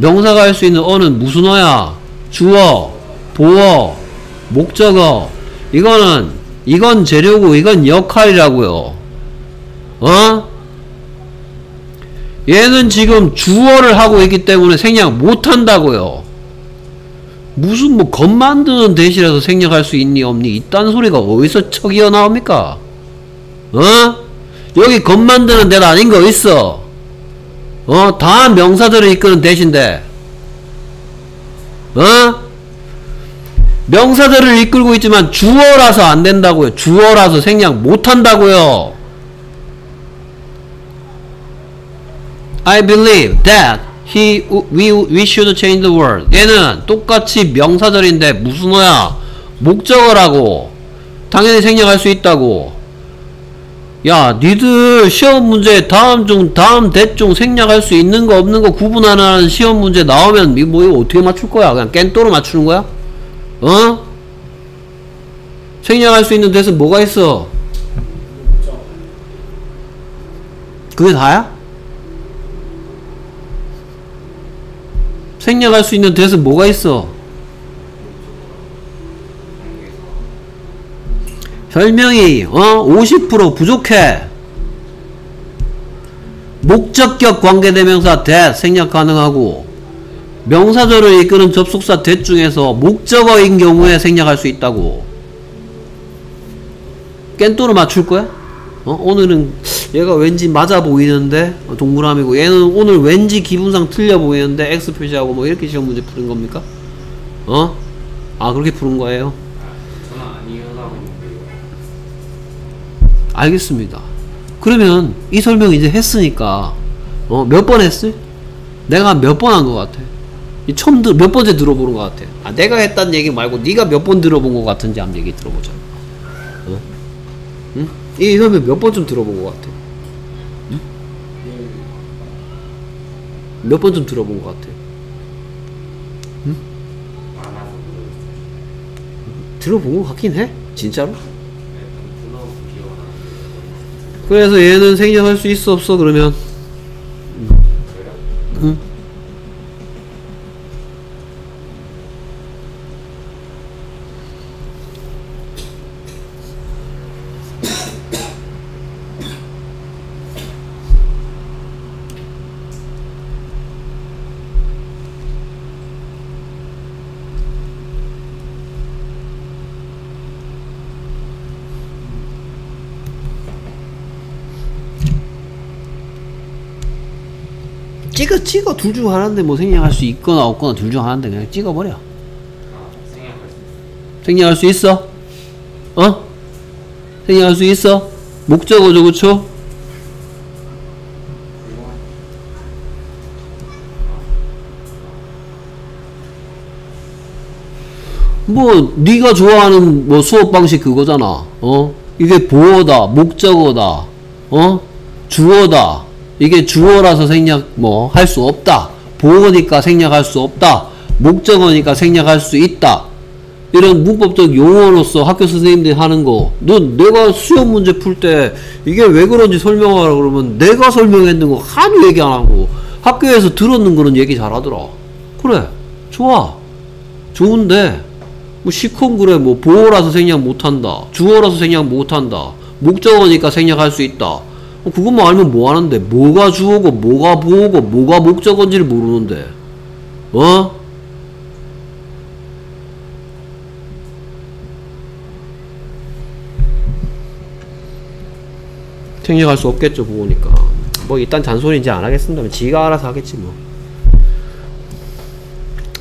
명사가 할 수 있는 어는 무슨 어야 주어 보어 목적어 이거는 이건 재료고 이건 역할이라고요 어? 얘는 지금 주어를 하고 있기 때문에 생략 못한다고요 무슨 뭐 겉 만드는 대신해서 생략할 수 있니 없니 이딴 소리가 어디서 척이어 나옵니까? 어? 여기 겉 만드는 데는 아닌 거 있어. 어? 다 명사들을 이끄는 대신데. 어? 명사들을 이끌고 있지만 주어라서 안 된다고요. 주어라서 생략 못 한다고요. I believe that he we we should change the world. 얘는 똑같이 명사절인데 무슨 어야? 목적어라고. 당연히 생략할 수 있다고. 야, 니들 시험 문제 다음 중 다음 대중 생략할 수 있는 거 없는 거 구분하는 시험 문제 나오면 이뭐 이거 어떻게 맞출 거야? 그냥 깬또로 맞추는 거야? 어? 생략할 수 있는 대은 뭐가 있어? 그게 다야? 생략할 수 있는 대은 뭐가 있어? 설명이 어? 50% 부족해. 목적격 관계대명사 that 생략 가능하고 명사절을 이끄는 접속사 that 중에서 목적어인 경우에 생략할 수 있다고. 깬또로 맞출 거야? 어? 오늘은 얘가 왠지 맞아 보이는데 어, 동그라미고 얘는 오늘 왠지 기분상 틀려 보이는데 X 표시하고 뭐 이렇게 시험 문제 푸는 겁니까? 어? 아 그렇게 푸는 거예요? 알겠습니다. 그러면 이 설명 이제 했으니까 어 몇 번 했어? 내가 몇 번 한 것 같아? 이 처음 들, 몇 번째 들어보는 것 같아? 아 내가 했단 얘기 말고 네가 몇 번 들어본 것 같은지 한번 얘기 들어보자. 어? 응? 이 설명 몇 번쯤 들어본 것 같아? 몇 번쯤 들어본 것 같아? 들어본 것 같긴 해? 진짜로? 약간 들어서 기억나. 그래서 얘는 생략할 수 있어 없어 그러면 둘 중 하나인데 뭐 생략할 수 있거나 없거나 둘 중 하나인데 그냥 찍어버려. 생략할 수 있어? 어? 생략할 수 있어? 목적어죠 그쵸? 뭐 네가 좋아하는 뭐 수업 방식 그거잖아 어? 이게 보어다 목적어다 어? 주어다 이게 주어라서 생략 뭐 할 수 없다. 보어니까 생략할 수 없다. 목적어니까 생략할 수 있다. 이런 문법적 용어로서 학교 선생님들이 하는 거, 너 내가 수업 문제 풀 때 이게 왜 그런지 설명하라 그러면 내가 설명했는 거 하나도 얘기 안 하고 학교에서 들었는 거는 얘기 잘 하더라. 그래, 좋아, 좋은데. 뭐 시컨 그래. 뭐 보어라서 생략 못한다, 주어라서 생략 못한다, 목적어니까 생략할 수 있다. 어, 그것만 알면 뭐 하는데? 뭐가 주어고 뭐가 보어고 뭐가 목적어인지를 모르는데, 어? 생략할 수 없겠죠 보니까. 뭐 일단 잔소리 이제 안 하겠습니다 지가 알아서 하겠지 뭐.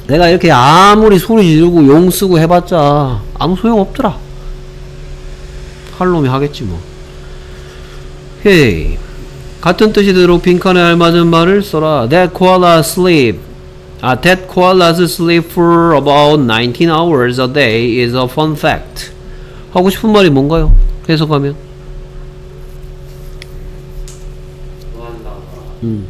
내가 이렇게 아무리 소리 지르고 용 쓰고 해봤자 아무 소용 없더라. 할 놈이 하겠지 뭐 헤이 같은 뜻이도록 빈칸에 알맞은 말을 써라 That koala sleep 아, That koalas sleep for about 19 hours a day is a fun fact 하고 싶은 말이 뭔가요? 해석하면 음.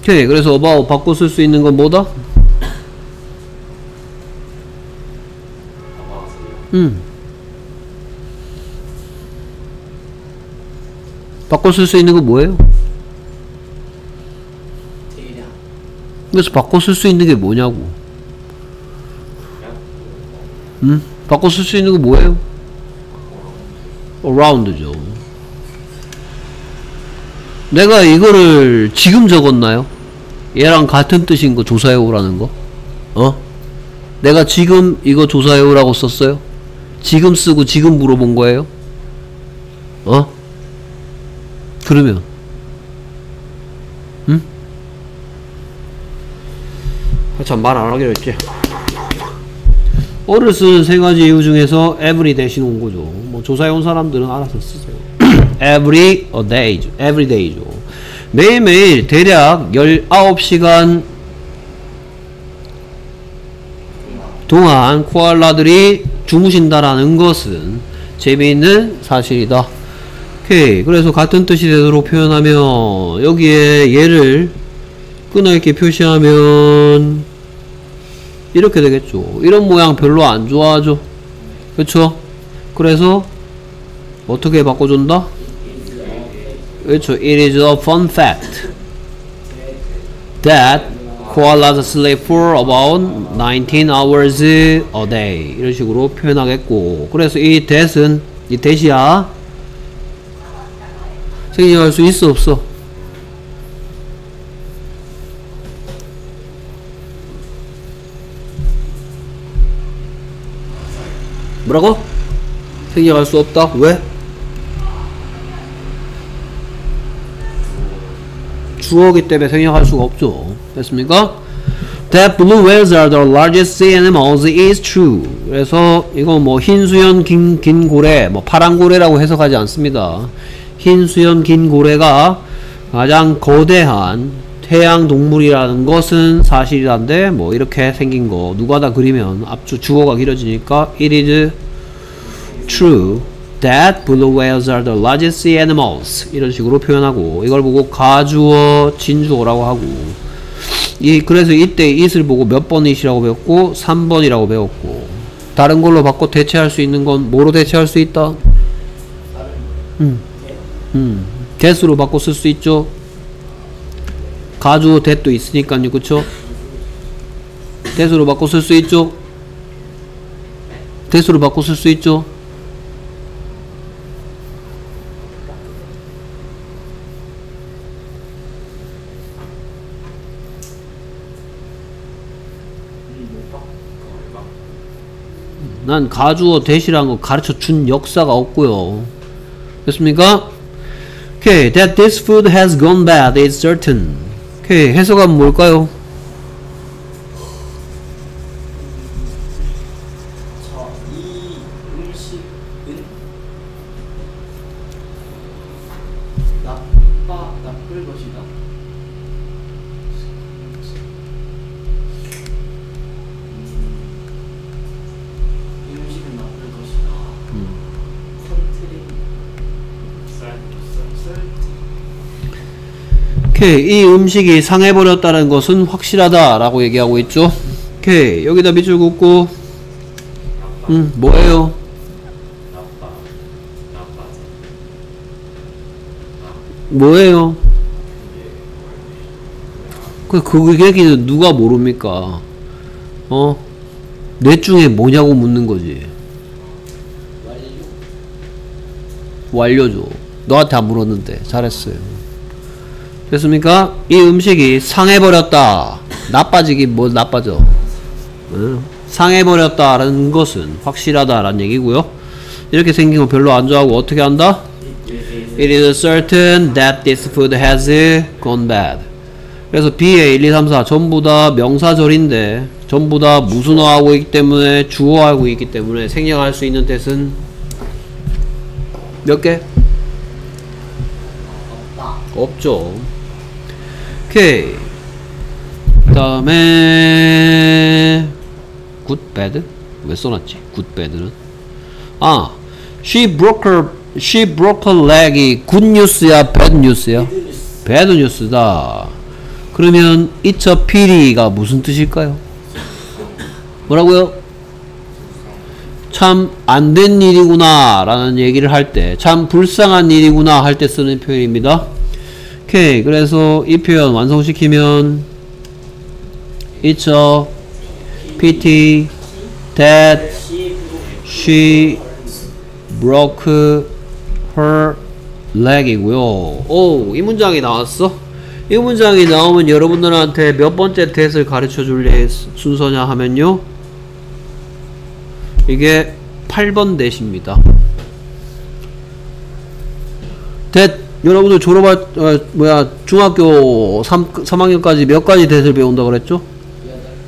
오케이 그래서 about 바꿔 쓸 수 있는 건 뭐다? 음. 바꿔 쓸 수 있는 건 뭐예요? 그래서 바꿔 쓸 수 있는 게 뭐냐고 음? 바꿔 쓸 수 있는 거 뭐예요? around죠 내가 이거를 지금 적었나요? 얘랑 같은 뜻인 거 조사해오라는 거? 어? 내가 지금 이거 조사해오라고 썼어요? 지금 쓰고 지금 물어본 거예요? 어? 그러면 응? 참 말 안 하기로 했지 어를 쓰는 세 가지 이유 중에서 every 대신 온 거죠 뭐 조사해 온 사람들은 알아서 쓰세요 every a day every day죠 매일매일 대략 19시간 동안 코알라들이 주무신다라는 것은 재미있는 사실이다. 오케이. 그래서 같은 뜻이 되도록 표현하면 여기에 얘를 끊어있게 표시하면 이렇게 되겠죠. 이런 모양 별로 안 좋아하죠. 그쵸? 그래서 어떻게 바꿔준다? 그렇죠. It is a fun fact that koalas sleep for about 19 hours a day 이런 식으로 표현하겠고 그래서 이 that은 이 that이야 생략할 수 있어 없어 뭐라고? 생략할 수 없다 왜? 주어기 때문에 생략할 수가 없죠. 됐습니까? That blue whales are the largest sea animals is true. 그래서 이거 뭐 흰수염 긴, 긴 고래, 뭐 파란 고래라고 해석하지 않습니다. 흰수염 긴 고래가 가장 거대한 태양 동물이라는 것은 사실이란데 뭐 이렇게 생긴 거 누가 다 그리면 앞주 주어가 길어지니까 it is true that blue whales are the largest sea animals 이런 식으로 표현하고 이걸 보고 가주어 진주어라고 하고 이 그래서 이때 it을 보고 몇 번 it이라고 배웠고 3번이라고 배웠고 다른 걸로 바꿔 대체할 수 있는 건 뭐로 대체할 수 있다? 음, 음, that으로 바꿔 쓸 수 있죠? 가주어 that도 있으니까요. 그쵸? that으로 바꿔 쓸 수 있죠? that으로 바꿔 쓸 수 있죠 난 가주어 대시라는 거 가르쳐 준 역사가 없고요. 됐습니까? Okay, that this food has gone bad is certain. Okay, 해석은 뭘까요? 오케이, 이 음식이 상해버렸다는 것은 확실하다라고 얘기하고 있죠. 오케이, 여기다 밑줄 긋고, 음, 뭐예요? 뭐예요? 그, 그 얘기는 누가 모릅니까? 어? 넷 중에 뭐냐고 묻는 거지. 완료 완료죠. 너한테 안 물었는데. 잘했어요. 됐습니까? 이 음식이 상해버렸다. 나빠지긴 뭐 나빠져. 응? 상해버렸다라는 것은 확실하다라는 얘기고요. 이렇게 생긴 거 별로 안 좋아하고 어떻게 한다? It is certain that this food has gone bad. 그래서 B에 1, 2, 3, 4 전부 다 명사절인데 전부 다 무순어하고 있기 때문에 주어하고 있기 때문에 생략할 수 있는 뜻은 몇 개? 없다. 없죠. 오케이. 그 다음에 good bad 왜 써놨지? good bad는 아 she broke her she broke her leg이 good news야 bad news야? 뉴스 bad news다. 그러면 it's a pity가 무슨 뜻일까요? 뭐라고요? 참 안 된 일이구나 라는 얘기를 할 때 참 불쌍한 일이구나 할 때 쓰는 표현입니다 오케이. 그래서 이 표현 완성시키면 It's a pity that she broke her leg이고요. 오, 이 문장이 나왔어? 이 문장이 나오면 여러분들한테 몇 번째 that을 가르쳐 줄 순서냐 하면요. 이게 8번 that입니다. that 여러분들 졸업할 어, 뭐야 중학교 3, 3학년까지 몇 가지 that을 배운다 그랬죠?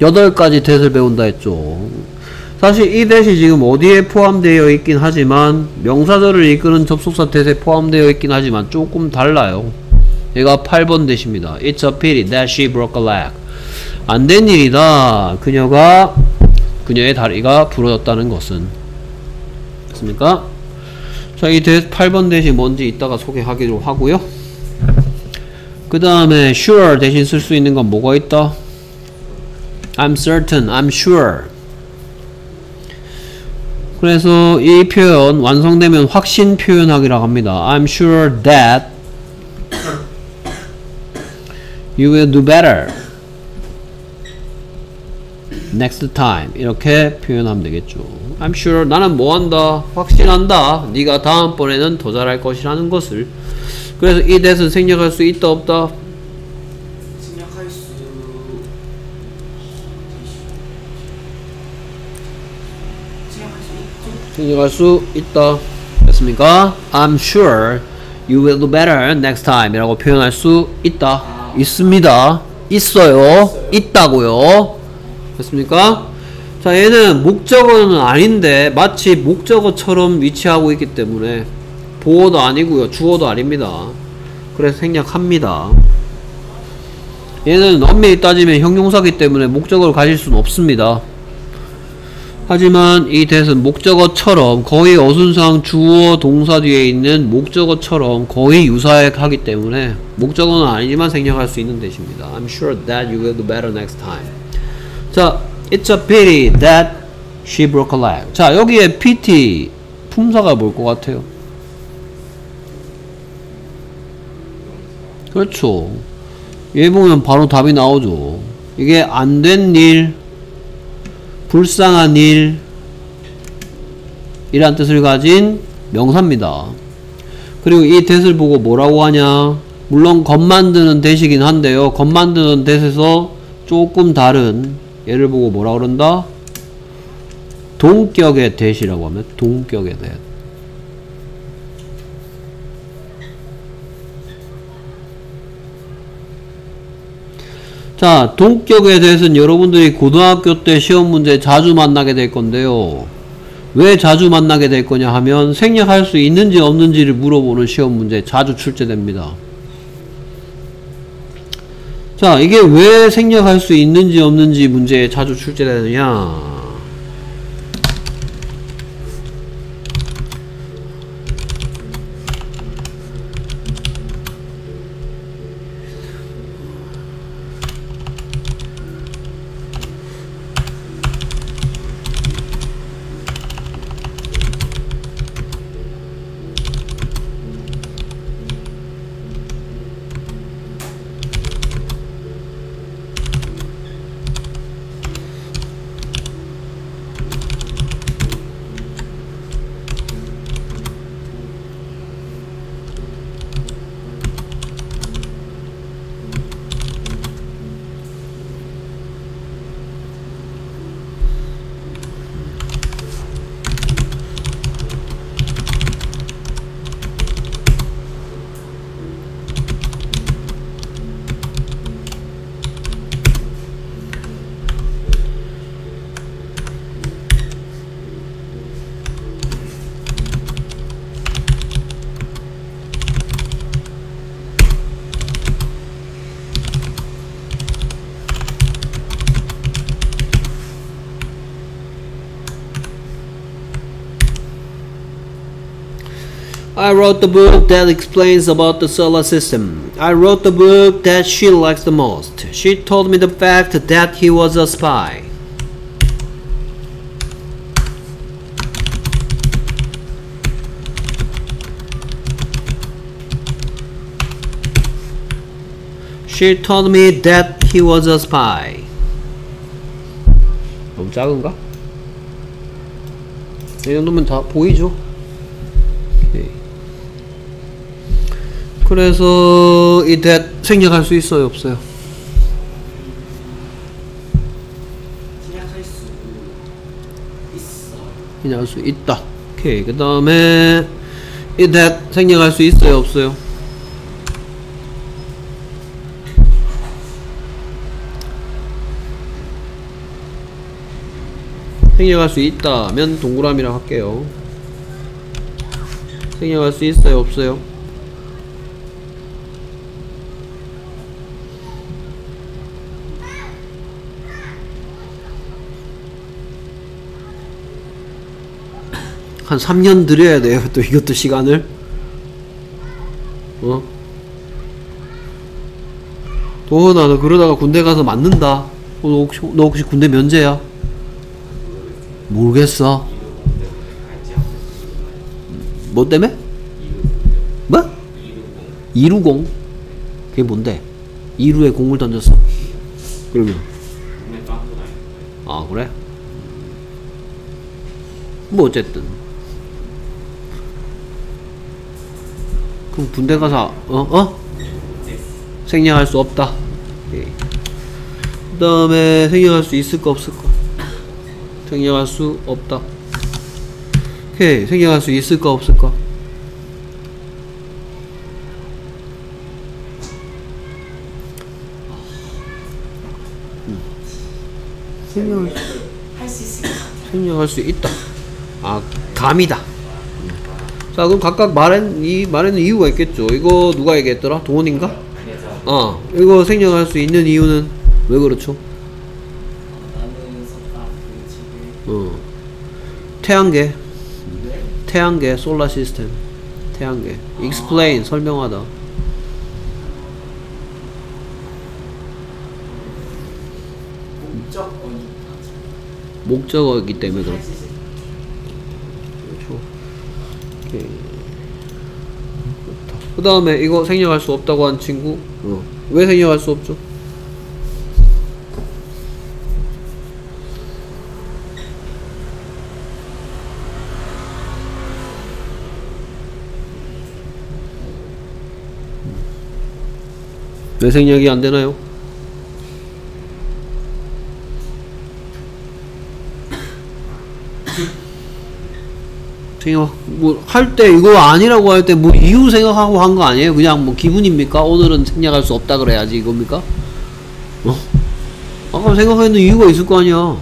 8가지 that을 배운다 했죠. 사실 이 that이 지금 어디에 포함되어 있긴 하지만 명사절을 이끄는 접속사 that에 포함되어 있긴 하지만 조금 달라요. 얘가 8번 that입니다. It's a pity that she broke a leg. 안 된 일이다. 그녀가 그녀의 다리가 부러졌다는 것은 됐습니까? 자, 이 대, 8번 대신 뭔지 이따가 소개하기로 하고요. 그 다음에 sure 대신 쓸 수 있는 건 뭐가 있다? I'm certain, I'm sure. 그래서 이 표현 완성되면 확신 표현하기라고 합니다. I'm sure that you will do better. next time 이렇게 표현하면 되겠죠. I'm sure 나는 뭐 한다 확신한다. 네가 다음번에는 더 잘할 것이라는 것을. 그래서 이 that은 생략할 수 있다 없다. 생략할 수 생략할 수 있죠. 생략할 수 있다. 됐습니까? I'm sure you will do better next time 이라고 표현할 수 있다. 있습니다. 있어요. 있다고요. 됐습니까? 자, 얘는 목적어는 아닌데 마치 목적어처럼 위치하고 있기 때문에 보어도 아니고요. 주어도 아닙니다. 그래서 생략합니다. 얘는 엄밀히 따지면 형용사기 때문에 목적어를 가질 수는 없습니다. 하지만 이 that은 목적어처럼 거의 어순상 주어 동사 뒤에 있는 목적어처럼 거의 유사하기 때문에 목적어는 아니지만 생략할 수 있는 that입니다. I'm sure that you will do better next time. 자, it's a pity that she broke a leg. 자, 여기에 pity 품사가 뭘 것 같아요? 그렇죠. 얘 보면 바로 답이 나오죠. 이게 안 된 일, 불쌍한 일, 이란 뜻을 가진 명사입니다. 그리고 이 that을 보고 뭐라고 하냐? 물론 겉 만드는 that이긴 한데요. 겉 만드는 that에서 조금 다른 얘를 보고 뭐라 그런다? 동격의 that이라고 하면 동격의 that. 자, 동격에 대해서는 여러분들이 고등학교 때 시험 문제 자주 만나게 될 건데요. 왜 자주 만나게 될 거냐 하면 생략할 수 있는지 없는지를 물어보는 시험 문제 자주 출제됩니다. 자, 이게 왜 생략할 수 있는지 없는지 문제에 자주 출제되느냐? wrote the book that explains about the solar system. I wrote the book that she likes the most. She told me the fact that he was a spy. She told me that he was a spy. 너무 작은가? 이 정도면 다 보이죠? 그래서 이 that 생략할 수 있어요, 없어요? 생략할 수 있어. 생략할 수 있다. 오케이. 그 다음에 이 that 생략할 수 있어요, 없어요? 생략할 수 있다면 동그라미랑 할게요. 생략할 수 있어요, 없어요? 한 3년 들여야 돼요. 또 이것도 시간을. 어? 도훈아, 너 그러다가 군대 가서 맞는다. 어, 너 혹시, 너 혹시 군대 면제야? 모르겠어. 뭐 때문에? 뭐? 2루공. 그게 뭔데? 2루에 공을 던졌어. 그러면. 아, 그래? 뭐, 어쨌든. 그럼 군대 가서, 어? 어? 생략할 수 없다. 예. 그 다음에 생략할 수 있을까, 없을까? 생략할 수 없다. 오케이. 생략할 수 있을까, 없을까? 음. 생략할 수. 생략할 있다. 아, 감이다. 자, 그럼 각각 말한, 이 말에는 이유가 있겠죠. 이거 누가 얘기했더라? 동원인가? 어, 이거 생략할 수 있는 이유는 왜 그렇죠? 어. 태양계, 왜? 태양계, 솔라 시스템. 태양계. explain, 설명하다. 목적어이기 때문에 그렇죠. 오케이. 그 다음에 이거 생략할 수 없다고 한 친구, 어. 왜 생략할 수 없죠? 왜 생략이 안 되나요? 뭐할 때 이거 아니라고 할 때 뭐 이유 생각하고 한 거 아니에요? 그냥 뭐 기분입니까? 오늘은 생략할 수 없다 그래야지 이겁니까? 어? 아까 생각했는 이유가 있을 거 아니야?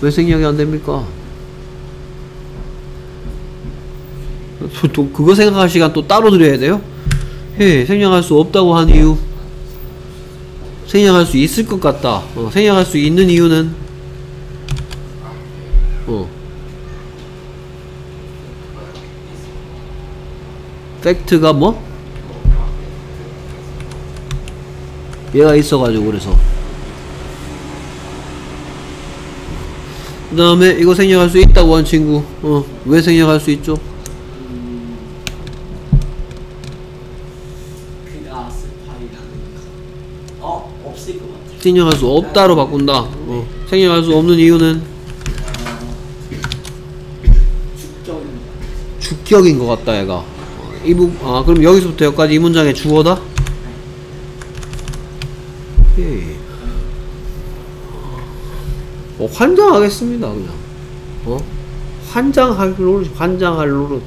왜 생략이 안 됩니까? 또, 또 그거 생각할 시간 또 따로 드려야 돼요? 해 생략할 수 없다고 한 이유 생략할 수 있을 것 같다 어, 생략할 수 있는 이유는 어 팩트가 뭐? 얘가 있어가지고 그래서 그 다음에 이거 생략할 수 있다고 한 친구 어 왜 생략할 수 있죠? 어. 생략할 수 없다로 바꾼다 어 생략할 수 없는 이유는 죽적인 주격인 것 같다 얘가 어, 이 부, 아 그럼 여기서부터 여기까지 이 문장의 주어다? 예. 어, 환장하겠습니다 그냥 어? 환장할 노릇 환장할 노릇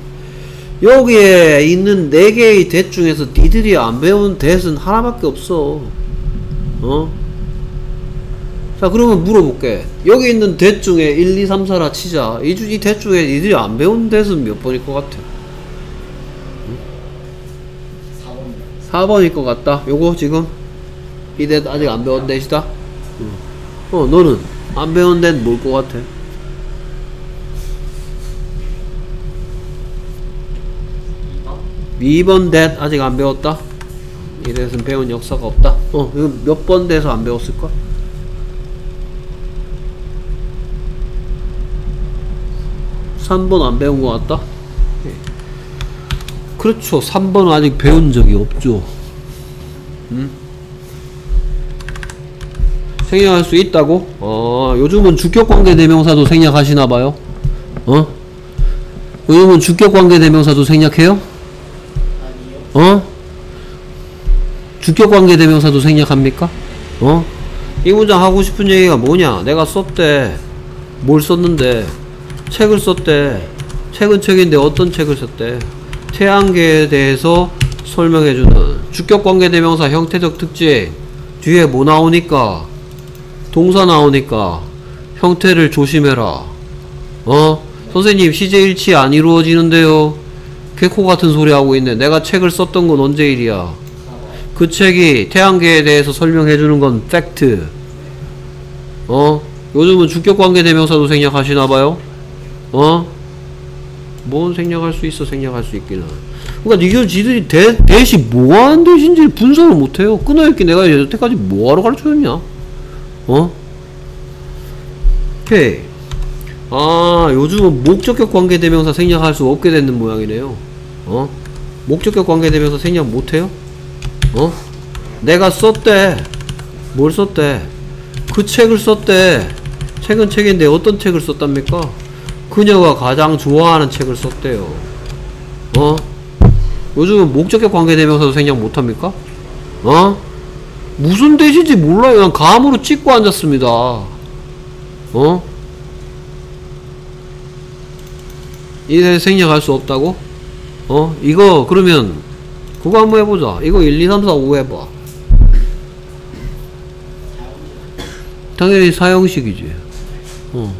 여기에 있는 네 개의 대 중에서 니들이 안 배운 대은 하나밖에 없어 어? 자 그러면 물어볼게 여기 있는 대 중에 1, 2, 3, 4라 치자 이대 중에 니들이 안 배운 대은 몇 번일 것 같아? 4번 4번일 것 같다 요거 지금 이대 아직 안 배운 대시다 응. 어 너는 안 배운 데는 뭘 것 같아? 2번 that 아직 안 배웠다? 이래서는 배운 역사가 없다? 어, 이거 몇 번 돼서 안 배웠을까? 삼 번 안 배운 것 같다? 예. 그렇죠. 3번은 아직 배운 적이 없죠. 음? 생략할 수 있다고? 어, 요즘은 주격관계 대명사도 생략하시나봐요. 어? 요즘은 주격관계 대명사도 생략해요? 아니요. 어? 주격관계 대명사도 생략합니까? 어? 이 문장 하고 싶은 얘기가 뭐냐? 내가 썼대. 뭘 썼는데? 책을 썼대. 책은 책인데 어떤 책을 썼대? 태양계에 대해서 설명해주는 주격관계 대명사 형태적 특징. 뒤에 뭐 나오니까? 동사 나오니까 형태를 조심해라. 어? 선생님 시제 일치 안 이루어지는데요. 개코 같은 소리 하고 있네. 내가 책을 썼던 건 언제 일이야? 그 책이 태양계에 대해서 설명해 주는 건 팩트. 어? 요즘은 주격 관계 대명사도 생략하시나 봐요. 어? 뭔 생략할 수 있어? 생략할 수 있기는. 그러니까 이게 지들이 대, 대시 뭐 하는 대신지 분석을 못 해요. 끊어 있기 내가 여태까지 뭐 하러 가르쳐 줬냐? 어? 오케이. 아, 요즘은 목적격 관계 대명사 생략할 수 없게 되는 모양이네요. 어? 목적격 관계 대명사 생략 못 해요? 어? 내가 썼대. 뭘 썼대? 그 책을 썼대. 책은 책인데 어떤 책을 썼답니까? 그녀가 가장 좋아하는 책을 썼대요. 어? 요즘은 목적격 관계 대명사도 생략 못 합니까? 어? 무슨 뜻인지 몰라요. 그냥 감으로 찍고 앉았습니다. 어? 이래 생략할 수 없다고? 어? 이거 그러면 그거 한번 해보자. 이거 1, 2, 3, 4, 5 해봐. 당연히 사형식이지. 어.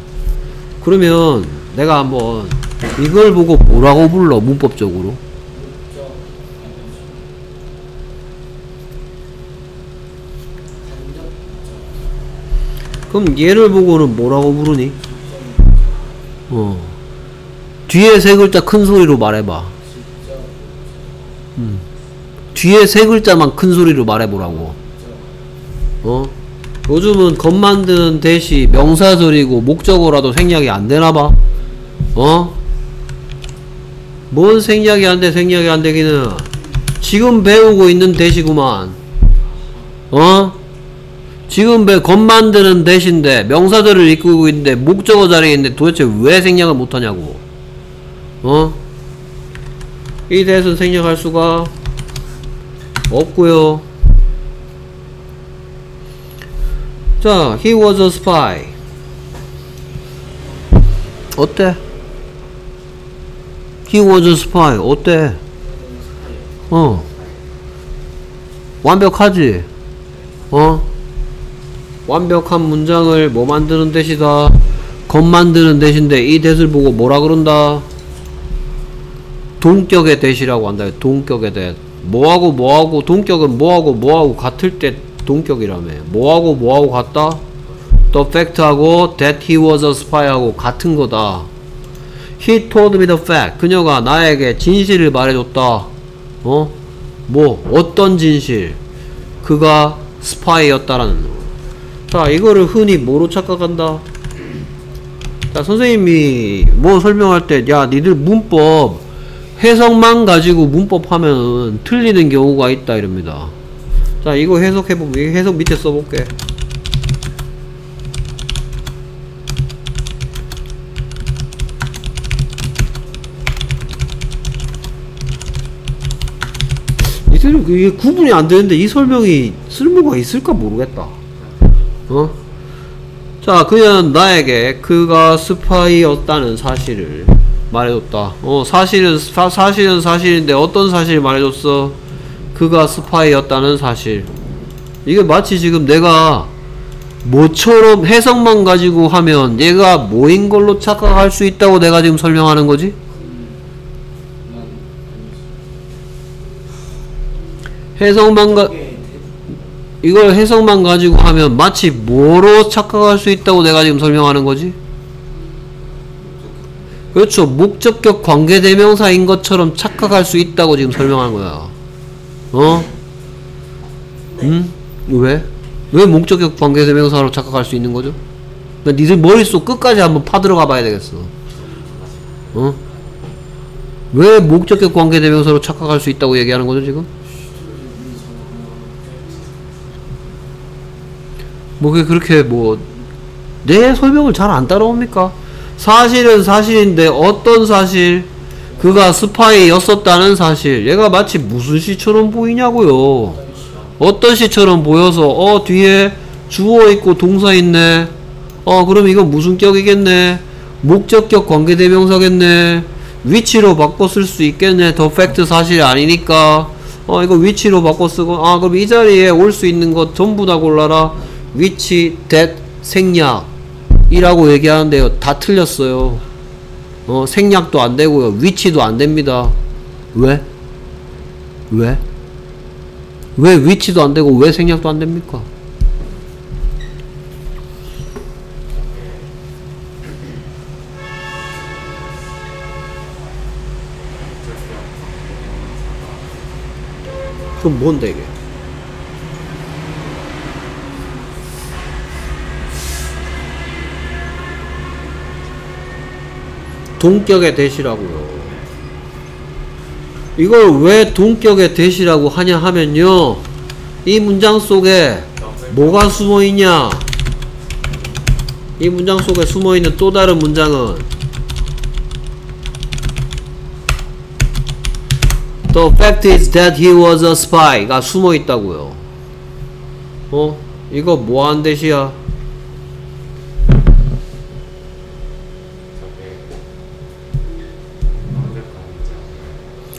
그러면 내가 한번 이걸 보고 뭐라고 불러 문법적으로? 그럼 얘를 보고는 뭐라고 부르니? 어. 뒤에 세 글자 큰 소리로 말해봐. 음. 뒤에 세 글자만 큰 소리로 말해보라고. 어? 요즘은 겉 만드는 대시 명사절이고 목적어라도 생략이 안 되나봐. 어? 뭔 생략이 안 돼, 생략이 안 되기는. 지금 배우고 있는 대시구만. 어? 지금 배, 겉 만드는 대신데, 명사들을 이끌고 있는데, 목적어 자리에 있는데 도대체 왜 생략을 못하냐고. 어? 이 대해서 생략할 수가 없고요. 자, he was a spy. 어때? He was a spy. 어때? 어. 완벽하지? 어? 완벽한 문장을 뭐 만드는 대시다? 겉 만드는 대신데 이 대를 보고 뭐라 그런다? 동격의 대시라고 한다. 동격의 대. 뭐하고 뭐하고 동격은 뭐하고 뭐하고 같을 때 동격이라며. 뭐하고 뭐하고 같다? The fact하고 that he was a spy하고 같은 거다. He told me the fact. 그녀가 나에게 진실을 말해줬다. 어? 뭐 어떤 진실? 그가 스파이였다라는 거. 자 이거를 흔히 뭐로 착각한다? 자 선생님이 뭐 설명할 때 야 니들 문법 해석만 가지고 문법 하면 틀리는 경우가 있다 이럽니다. 자 이거 해석해보면 이 해석 밑에 써볼게. 이들은 이게 구분이 안 되는데 이 설명이 쓸모가 있을까 모르겠다. 어? 자, 그녀는 나에게 그가 스파이였다는 사실을 말해줬다. 어, 사실은, 사, 사실은 사실인데 어떤 사실을 말해줬어? 그가 스파이였다는 사실. 이게 마치 지금 내가 뭐처럼 해석만 가지고 하면 얘가 뭐인 걸로 착각할 수 있다고 내가 지금 설명하는 거지? 해석만 가, 이걸 해석만 가지고 하면 마치 뭐로 착각할 수 있다고 내가 지금 설명하는 거지? 그렇죠. 목적격 관계대명사인 것처럼 착각할 수 있다고 지금 설명한 거야. 어? 응? 왜? 왜 목적격 관계대명사로 착각할 수 있는 거죠? 그러니까 니들 머릿속 끝까지 한번 파들어가 봐야 되겠어. 어? 왜 목적격 관계대명사로 착각할 수 있다고 얘기하는 거죠, 지금? 뭐, 그렇게 뭐, 내 설명을 잘 안 따라옵니까? 사실은 사실인데, 어떤 사실? 그가 스파이였었다는 사실. 얘가 마치 무슨 시처럼 보이냐고요. 어떤 시처럼 보여서, 어, 뒤에 주어 있고 동사 있네. 어, 그럼 이거 무슨 격이겠네? 목적격 관계대명사겠네. which로 바꿔 쓸 수 있겠네. the fact 사실이 아니니까. 어, 이거 which로 바꿔 쓰고, 아, 그럼 이 자리에 올 수 있는 것 전부 다 골라라. which, that, 생략. 이라고 얘기하는데요. 다 틀렸어요. 어, 생략도 안 되고요. which도 안 됩니다. 왜? 왜? 왜 which도 안 되고 왜 생략도 안 됩니까? 그럼 뭔데 이게? 동격의 대시라고요. 이걸 왜 동격의 대시라고 하냐 하면요. 이 문장 속에 뭐가 숨어 있냐? 이 문장 속에 숨어 있는 또 다른 문장은 The fact is that he was a spy가 숨어 있다고요. 어? 이거 뭐한 대시야?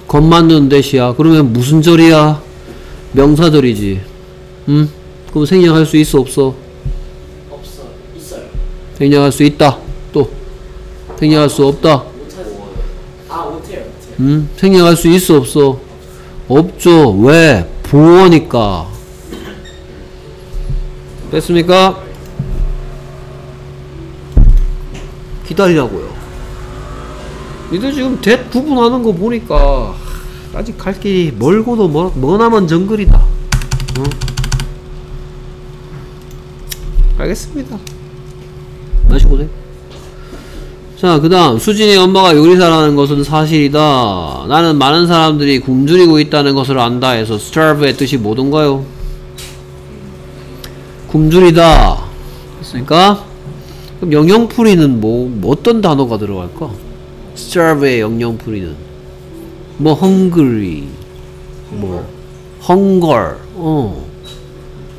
겉 만드는 대시야. 그러면 무슨 절이야? 명사절이지. 응? 그럼 생략할 수 있어 없어? 없어 있어요. 생략할 수 있다. 또 생략할 수 없다. 아 못해요. 음, 생략할 수 있어 없어? 없죠. 왜? 보어니까. 됐습니까? 기다리라고요. 니들 지금 대 구분하는 거 보니까 아직 갈 길이 멀고도 멀, 머나먼 정글이다. 어? 알겠습니다. 다시 보세요. 자, 그 다음, 수진의 엄마가 요리사라는 것은 사실이다. 나는 많은 사람들이 굶주리고 있다는 것을 안다 해서 starve의 뜻이 뭐던가요? 굶주리다. 됐습니까? 그럼 영영풀이는 뭐, 뭐 어떤 단어가 들어갈까? Starve의 영영 풀이는. 뭐, hungry. 뭐, hunger. 어.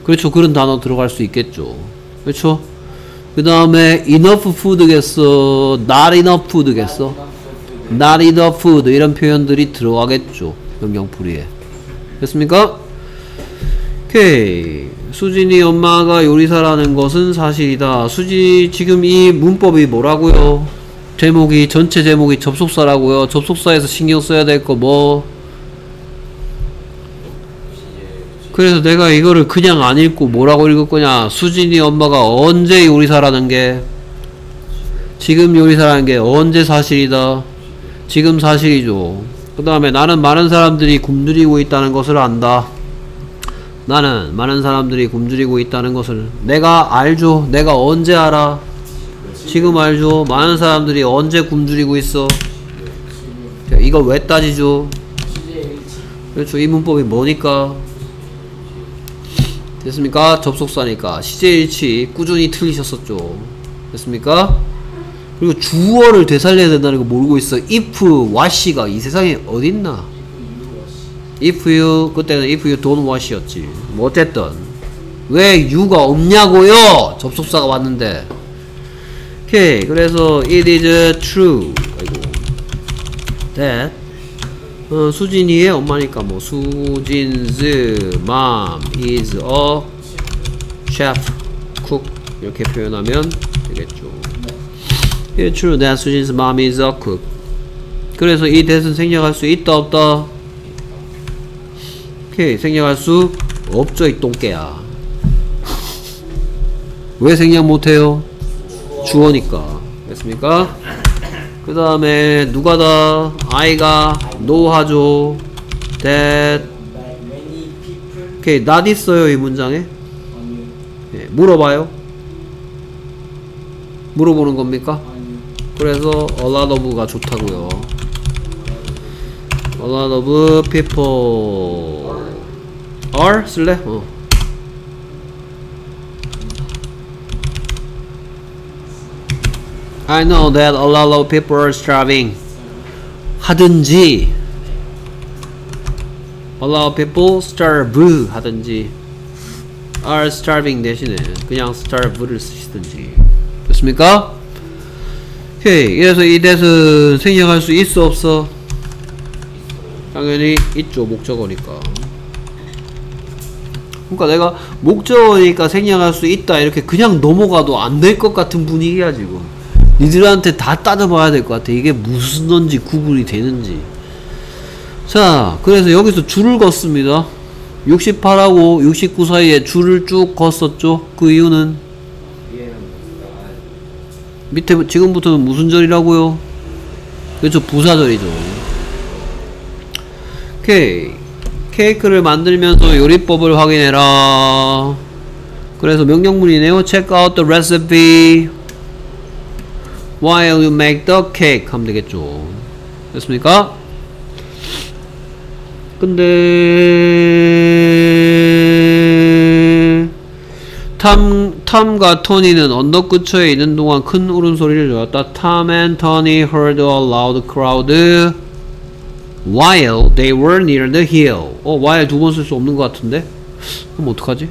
그렇죠. 그런 단어 들어갈 수 있겠죠. 그렇죠? 그 다음에 enough food겠어 not enough food겠어 not enough food 이런 표현들이 들어가겠죠 영영 풀이에 됐습니까? 오케이 수진이 엄마가 요리사라는 것은 사실이다 수지 지금 이 문법이 뭐라고요? 제목이 전체 제목이 접속사라고요. 접속사에서 신경 써야 될 거 뭐. 그래서 내가 이거를 그냥 안 읽고 뭐라고 읽을 거냐. 수진이 엄마가 언제 요리사라는 게? 지금 요리사라는 게 언제 사실이다? 지금 사실이죠. 그 다음에 나는 많은 사람들이 굶주리고 있다는 것을 안다. 나는 많은 사람들이 굶주리고 있다는 것을 내가 알죠. 내가 언제 알아 지금 알죠. 많은 사람들이 언제 굶주리고 있어? 자, 이거 왜 따지죠. 그렇죠. 이 문법이 뭐니까? 됐습니까? 접속사니까. 시제일치 꾸준히 틀리셨었죠. 됐습니까? 그리고 주어를 되살려야 된다는 거 모르고 있어. if, wash가 이 세상에 어딨나? if you 그때는 if you don't wash였지. 뭐 어쨌든. 왜 you가 없냐고요? 접속사가 왔는데 오케이 그래서 it is true 아이고 that 어, 수진이의 엄마니까 뭐 수진's mom is a chef, cook 이렇게 표현하면 되겠죠. It's true that 수진's mom is a cook. 그래서 이 대은 생략할 수 있다 없다? 오케이 생략할 수 없죠 이 똥개야. 왜 생략 못해요? 주어니까 됐습니까? 그 다음에 누가 다 I가 no 하죠 that 오케이 not 있어요 이 문장에 예, 물어봐요 물어보는 겁니까? 그래서 a lot of가 좋다고요 a lot of people are 쓸래? 어. I know that a lot of people are starving. 하든지 a lot of people starve 하든지 are starving 대신에 그냥 starve를 쓰시든지. 됐습니까? 오케이. 그래서 이 대은 생략할 수 있어 없어? 당연히 있죠 목적어니까. 그러니까 내가 목적어니까 생략할 수 있다 이렇게 그냥 넘어가도 안 될 것 같은 분위기야 지금 니들한테 다 따져봐야 될 것 같아. 이게 무슨 던지 구분이 되는지. 자 그래서 여기서 줄을 걷습니다. 68하고 69 사이에 줄을 쭉 걷었죠. 그 이유는? 밑에 지금부터는 무슨 절이라고요? 그렇죠. 부사절이죠. 오케이. 케이크를 만들면서 요리법을 확인해라. 그래서 명령문이네요. Check out the recipe while you make the cake 하면 되겠죠 됐습니까? 근데 탐, 탐과 토니는 언덕 근처에 있는 동안 큰 울음소리를 들었다. Tom and Tony heard a loud crowd while they were near the hill. 어, while 두 번 쓸 수 없는 것 같은데? 그럼 어떡하지?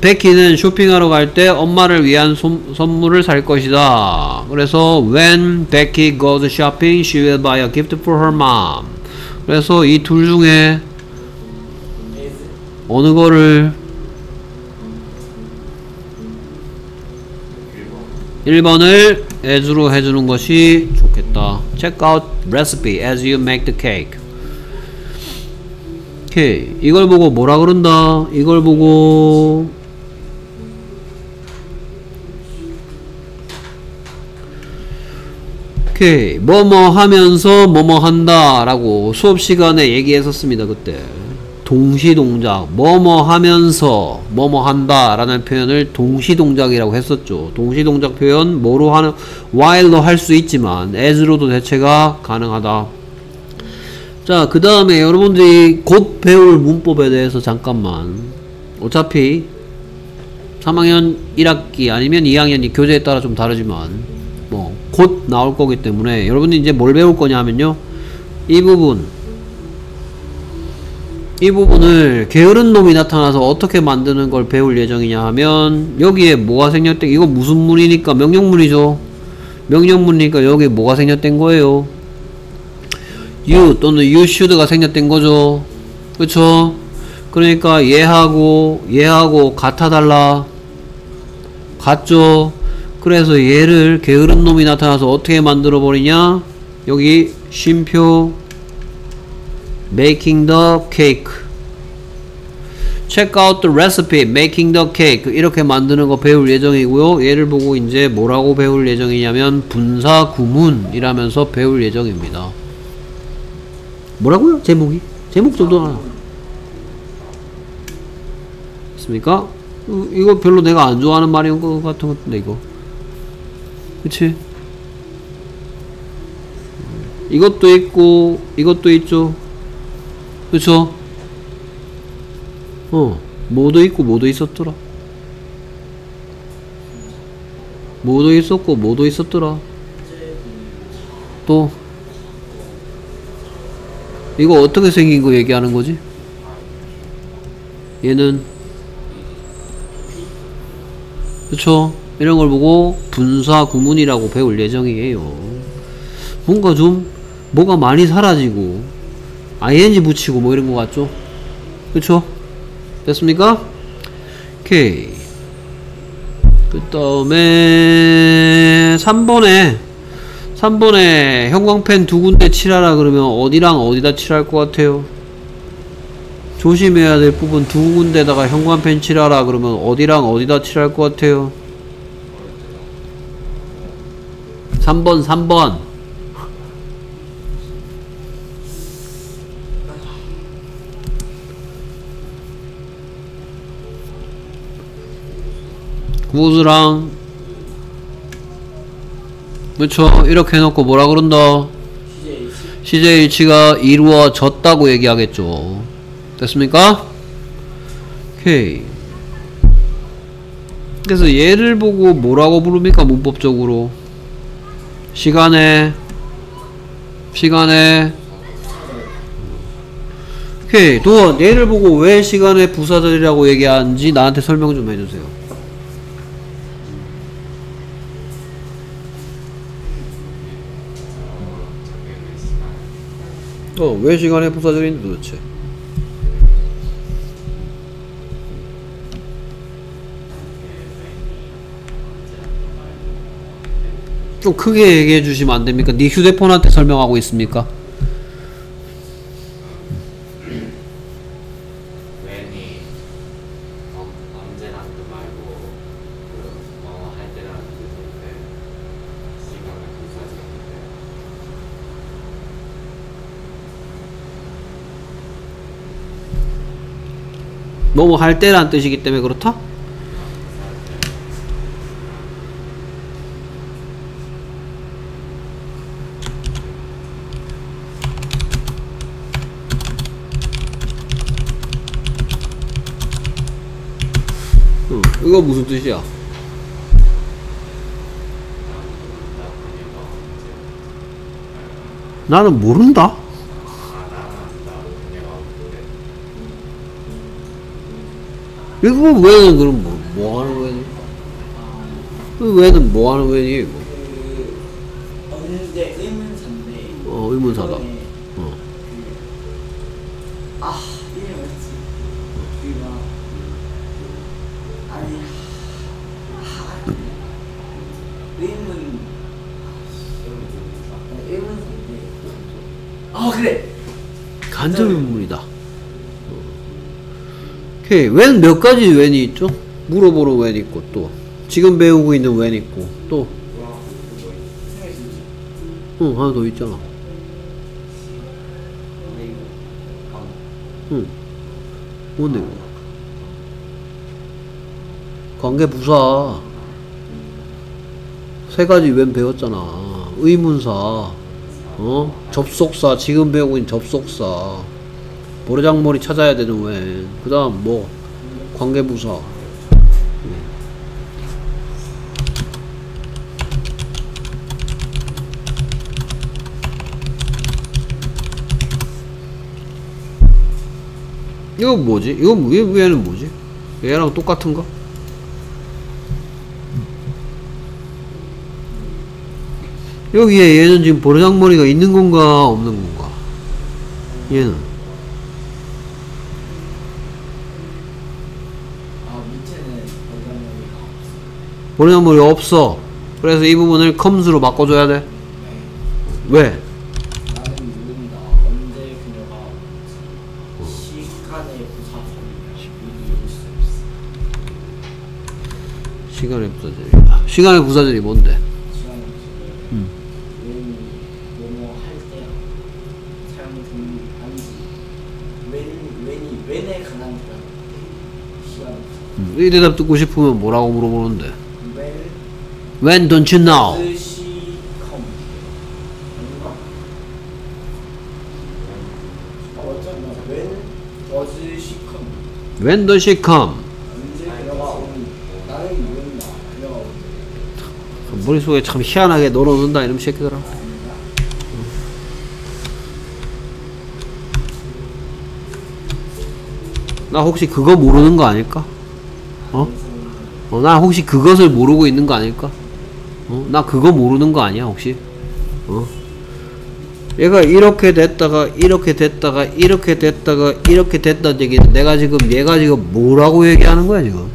베키는 쇼핑하러 갈 때 엄마를 위한 솜- 선물을 살 것이다. 그래서 when Becky goes shopping, she will buy a gift for her mom. 그래서 이 둘 중에 어느 거를 1번 1번을 as로 해주는 것이 좋겠다. Check out recipe as you make the cake. 오케이. 이걸 보고 뭐라 그런다? 이걸 보고 오케이. 뭐뭐 하면서 뭐뭐 한다 라고 수업 시간에 얘기했었습니다. 그때. 동시동작, 뭐뭐 하면서 뭐뭐 한다 라는 표현을 동시동작이라고 했었죠. 동시동작 표현 뭐로 하는, while로 할 수 있지만 as로도 대체가 가능하다. 자, 그 다음에 여러분들이 곧 배울 문법에 대해서 잠깐만. 어차피 3학년 1학기 아니면 2학년이 교재에 따라 좀 다르지만 뭐 곧 나올 거기 때문에 여러분이 이제 뭘 배울 거냐 하면요. 이 부분. 이 부분을 게으른 놈이 나타나서 어떻게 만드는 걸 배울 예정이냐 하면 여기에 뭐가 생략된 이거 무슨 문이니까 명령문이죠. 명령문이니까 여기에 뭐가 생략된 거예요? you 또는 you should가 생략된 거죠. 그쵸? 그러니까 얘하고 얘하고 같아달라. 같죠 그래서 얘를 게으른 놈이 나타나서 어떻게 만들어 버리냐? 여기 쉼표 making the cake. Check out the recipe making the cake. 이렇게 만드는 거 배울 예정이고요. 얘를 보고 이제 뭐라고 배울 예정이냐면 분사 구문 이라면서 배울 예정입니다. 뭐라고요? 제목이? 제목 정도 하나 있습니까? 어, 이거 별로 내가 안 좋아하는 말인 것 같은 것인데 이거 그치 이것도 있고 이것도 있죠 그쵸? 어, 뭐도 있고 뭐도 있었더라. 뭐도 있었고 뭐도 있었더라. 또 이거 어떻게 생긴 거 얘기하는 거지? 얘는 그쵸? 이런 걸 보고 분사 구문이라고 배울 예정이에요. 뭔가 좀 뭐가 많이 사라지고 ing 붙이고 뭐 이런 거 같죠? 그쵸? 됐습니까? 오케이. 그 다음에 3번에 3번에 형광펜 두 군데 칠하라 그러면 어디랑 어디다 칠할 것 같아요? 조심해야 될 부분 두 군데다가 형광펜 칠하라 그러면 어디랑 어디다 칠할 것 같아요? 3번 3번. 구스랑. 그쵸 이렇게 해놓고 뭐라 그런다? CJ CJ일치가 이루어졌다고 얘기하겠죠. 됐습니까? 오케이. 그래서 얘를 보고 뭐라고 부릅니까? 문법적으로 시간에 시간에. 오케이 도원 얘를 보고 왜 시간의 부사절이라고 얘기하는지 나한테 설명 좀 해주세요. 어왜 시간의 부사절인데 도대체 좀 크게 얘기해 주시면 안 됩니까? 네 휴대폰한테 설명하고 있습니까? 웬이 언- 언제라는 뜻 말고 그뭐할 때라는 뜻인데 시간을 부사지는데 뭐뭐 할 때란 뜻이기 때문에 그렇다? 응, 이거 무슨 뜻이야? 나는 모른다? 이거 왜는 그럼 뭐, 뭐 하는 거야? 그 왜는 뭐 하는 이거? 그어 의문사다. 간접 의문이다. 오케이 웬 몇 가지 웬이 있죠? 물어보는 웬 있고 또 지금 배우고 있는 웬 있고 또 응, 하나 더 있잖아. 응. 뭔데 이거? 관계 부사. 세 가지 웬 배웠잖아. 의문사. 어? 접속사. 지금 배우고 있는 접속사. 모래장머리 찾아야 되는 웬. 그 다음 뭐? 관계 부사. 이거 뭐지? 뭐- 얘 얘는 뭐지? 얘랑 똑같은가? 여기에 얘는 지금 보르장머리가 있는 건가 없는 건가? 얘는 아 밑에는 어장머리가 없어 보르장머리 없어. 그래서 이 부분을 컴스로 바꿔줘야 돼. 왜? 나는 모른다 언제 그녀가 올지 시간의 부사절이 미리 수 없어 시간의 부사절이. 시간의 부사절이 뭔데? 시간의 부사절이 음. 웬이 뭐뭐 할 때야 사용 중 아니지 웬 웬이 웬에 관한 대답 시간의 부사절 음, 이 대답 듣고 싶으면 뭐라고 물어보는데? 웬 When don't you know? When does she come? 머릿속에 참 희한하게 넣어놓는다 이놈 새끼들아 나 혹시 그거 모르는 거 아닐까? 어? 어, 나 혹시 그것을 모르고 있는 거 아닐까? 어? 나 그거 모르는 거 아니야 혹시? 어? 얘가 이렇게 됐다가 이렇게 됐다가 이렇게 됐다가 이렇게 됐다는 얘기는 내가 지금 얘가 지금 뭐라고 얘기하는 거야 지금?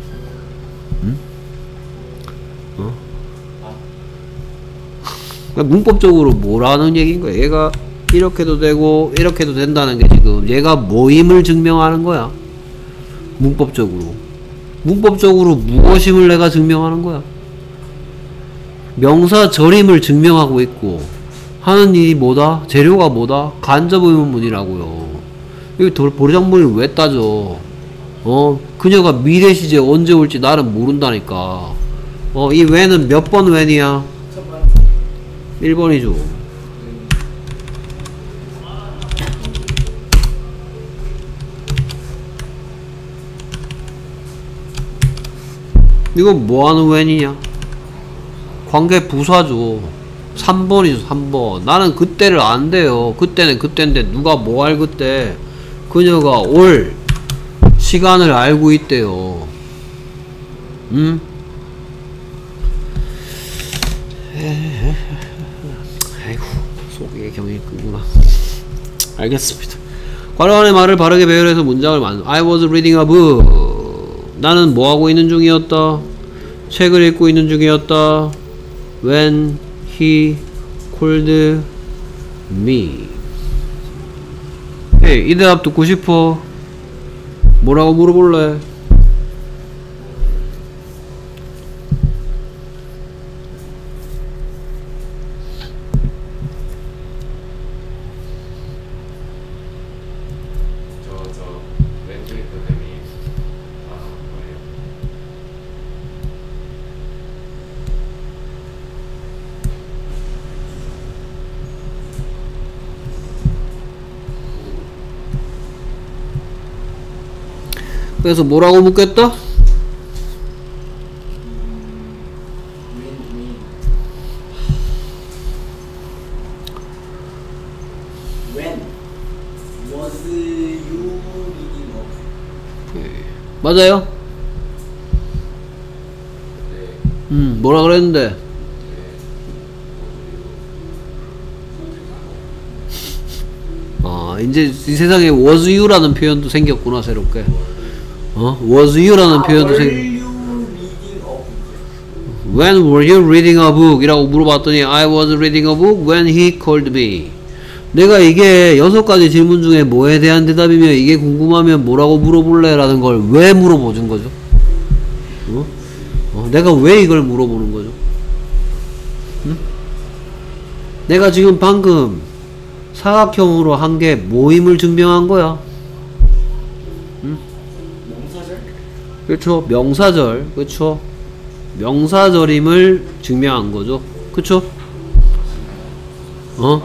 그러니까 문법적으로 뭐라는 얘기인 거야? 얘가 이렇게도 되고 이렇게도 된다는 게 지금 얘가 뭐임을 증명하는 거야. 문법적으로. 문법적으로 무엇임을 내가 증명하는 거야. 명사 절임을 증명하고 있고 하는 일이 뭐다? 재료가 뭐다? 간접 의문문이라고요. 여기 돌- 보리장물을 왜 따져? 어? 그녀가 미래 시제 언제 올지 나는 모른다니까. 어, 이 왜는 몇번 번째 1번이죠. 이건 뭐하는 웬이냐? 관계 부사죠. 3번이죠, 3번. 나는 그때를 안 돼요. 그때는 그때인데 누가 뭐 할 그때. 그녀가 올 시간을 알고 있대요. 응? 아이고 속에 경이 끄구나 알겠습니다 관련의 말을 바르게 배열해서 문장을 만 I was reading a book 나는 뭐하고 있는 중이었다? 책을 읽고 있는 중이었다. When he called me. hey, 이 대답 듣고 싶어? 뭐라고 물어볼래 그래서 뭐라고 묻겠다? a 맞아요? 네. 음 뭐라 그랬는데 아 이제 이 세상에 was you라는 표현도 생겼구나 새롭게 어 was you라는 표현도 생? When were you reading a book? 이라고 물어봤더니 I was reading a book when he called me 내가 이게 여섯 가지 질문 중에 뭐에 대한 대답이며 이게 궁금하면 뭐라고 물어볼래? 라는 걸 왜 물어보는 거죠? 어? 어, 내가 왜 이걸 물어보는 거죠? 응? 내가 지금 방금 사각형으로 한 게 모임을 증명한 거야. 그렇죠. 명사절. 그렇죠. 명사절임을 증명한 거죠. 그렇죠? 어?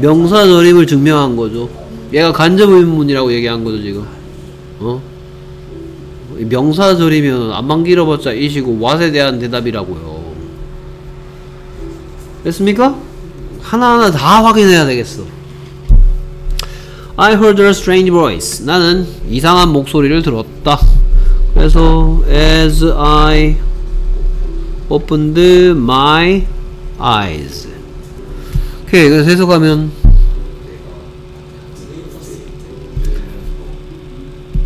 명사절임을 증명한 거죠. 얘가 간접 의문문이라고 얘기한 거죠, 지금. 어? 이 명사절이면 안만 길어봤자 이시고 왓에 대한 대답이라고요. 됐습니까? 하나하나 다 확인해야 되겠어. I heard a strange voice. 나는 이상한 목소리를 들었다. 그래서 as I opened my eyes. 오케이, 그래서 해석하면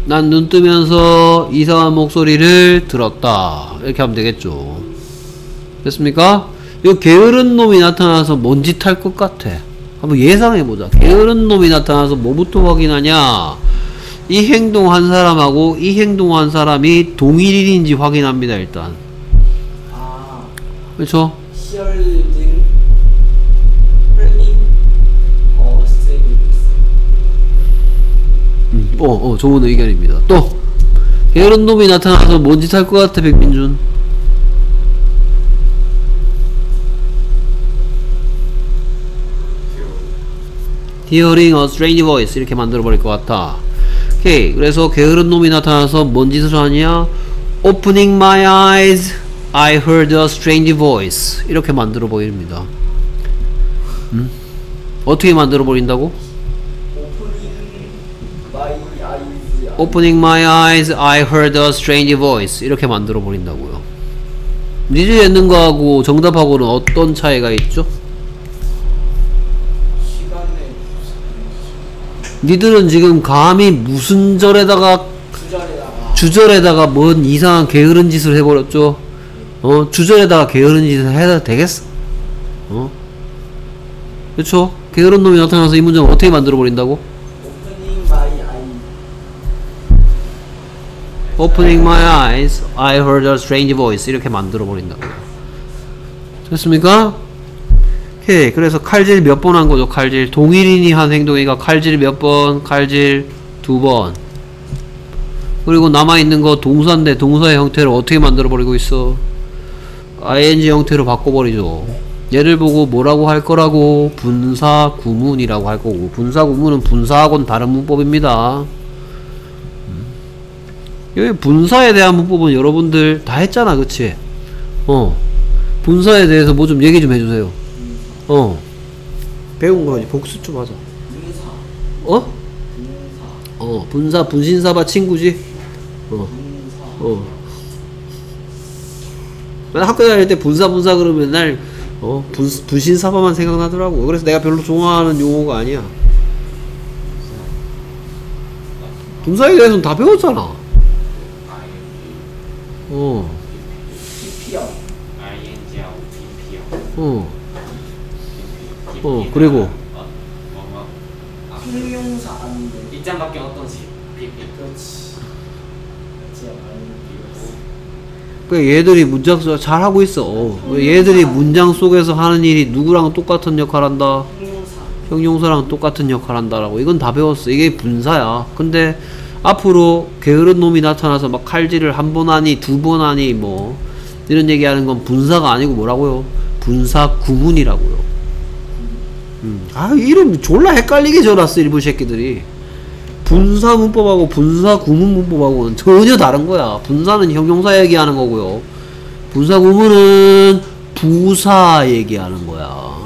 난 눈 뜨면서 이상한 목소리를 들었다. 이렇게 하면 되겠죠. 됐습니까? 이 게으른 놈이 나타나서 뭔 짓 할 것 같아. 한번 예상해보자. 게으른 놈이 나타나서 뭐부터 확인하냐? 이 행동한 사람하고 이 행동한 사람이 동일인인지 확인합니다, 일단. 아 그렇죠? 어 스테이블스 음, 어, 어, 좋은 의견입니다. 또, 게으른 놈이 나타나서 뭔 짓 할 것 같아, 백민준? Hearing a strange voice 이렇게 만들어 버릴 것 같아. 오케이. 그래서 게으른 놈이 나타나서 뭔 짓을 하냐? Opening my eyes, I heard a strange voice 이렇게 만들어 버립니다. 음? 어떻게 만들어 버린다고? Opening my eyes, I heard a strange voice. 이렇게 만들어 버린다고요. 니즈 있는 거하고 정답하고는 어떤 차이가 있죠? 시간에 니들은 지금 감히 무슨 절에다가 주절에다가 주절에다가 뭔 이상한 게으른 짓을 해버렸죠? 어? 주절에다가 게으른 짓을 해도 되겠어? 어? 그쵸? 게으른 놈이 나타나서 이 문장을 어떻게 만들어 버린다고? Opening my eyes, I heard a. 이렇게 만들어 버린다고요. 됐습니까? 오케이. 그래서 칼질 몇 번 한 거죠, 칼질. 동일인이 한 행동이니까 칼질 몇 번, 칼질 두 번. 그리고 남아있는 거 동사인데 동사의 형태를 어떻게 만들어버리고 있어? ing 형태로 바꿔버리죠. 얘를 보고 뭐라고 할 거라고? 분사 구문이라고 할 거고. 분사 구문은 분사하고는 다른 문법입니다. 음. 여기 분사에 대한 문법은 여러분들 다 했잖아, 그치? 어. 분사에 대해서 뭐 좀 얘기 좀 해주세요. 어. 배운 거지. 복습 좀 하자. 분사 어? 분사 어. 분사, 분신사바 친구지? 어. 분사 어. 맨날 학교 다닐 때 분사 분사 그러면 맨날 어 분, 분신사바만 생각나더라고. 그래서 내가 별로 좋아하는 용어가 아니야. 분사에 대해서는 다 배웠잖아. 어. 어, 어, 그리고? 어, 아, 형용사 아닌데 입장밖에 어떤 식 bp. 그렇지 그 얘들이 문장 속 잘 하고 있어. 얘들이 문장 속에서 하는 일이 누구랑 똑같은 역할 한다. 형용사 형용사 랑 똑같은 역할 한다라고. 이건 다 배웠어. 이게 분사야. 근데 앞으로 게으른 놈이 나타나서 막 칼질을 한 번 하니 두 번 하니 뭐 이런 얘기하는 건 분사가 아니고 뭐라고요? 분사 구문이라고요. 음. 아 이름 졸라 헷갈리게 적어놨어 일부 새끼들이. 분사 문법하고 분사 구문 문법하고는 전혀 다른 거야. 분사는 형용사 얘기하는 거고요. 분사 구문은 부사 얘기하는 거야.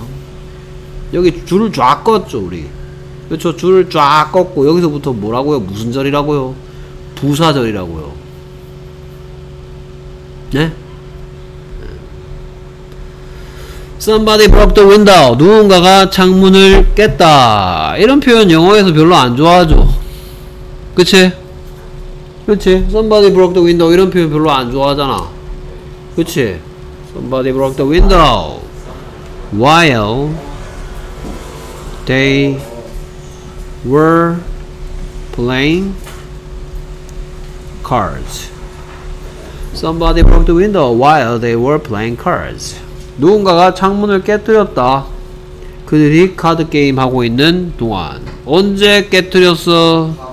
여기 줄을 쫙 껐죠 우리 그렇죠 줄을 쫙 껐고 여기서부터 뭐라고요 무슨 절이라고요 부사절이라고요 네? Somebody broke the window 누군가가 창문을 깼다 이런 표현 영어에서 별로 안 좋아하죠 그치? 그치? Somebody broke the window 이런 표현 별로 안 좋아하잖아 그치? Somebody broke the window while they were playing cards. Somebody broke the window while they were playing cards. 누군가가 창문을 깨뜨렸다. 그들이 카드 게임 하고 있는 동안 언제 깨뜨렸어?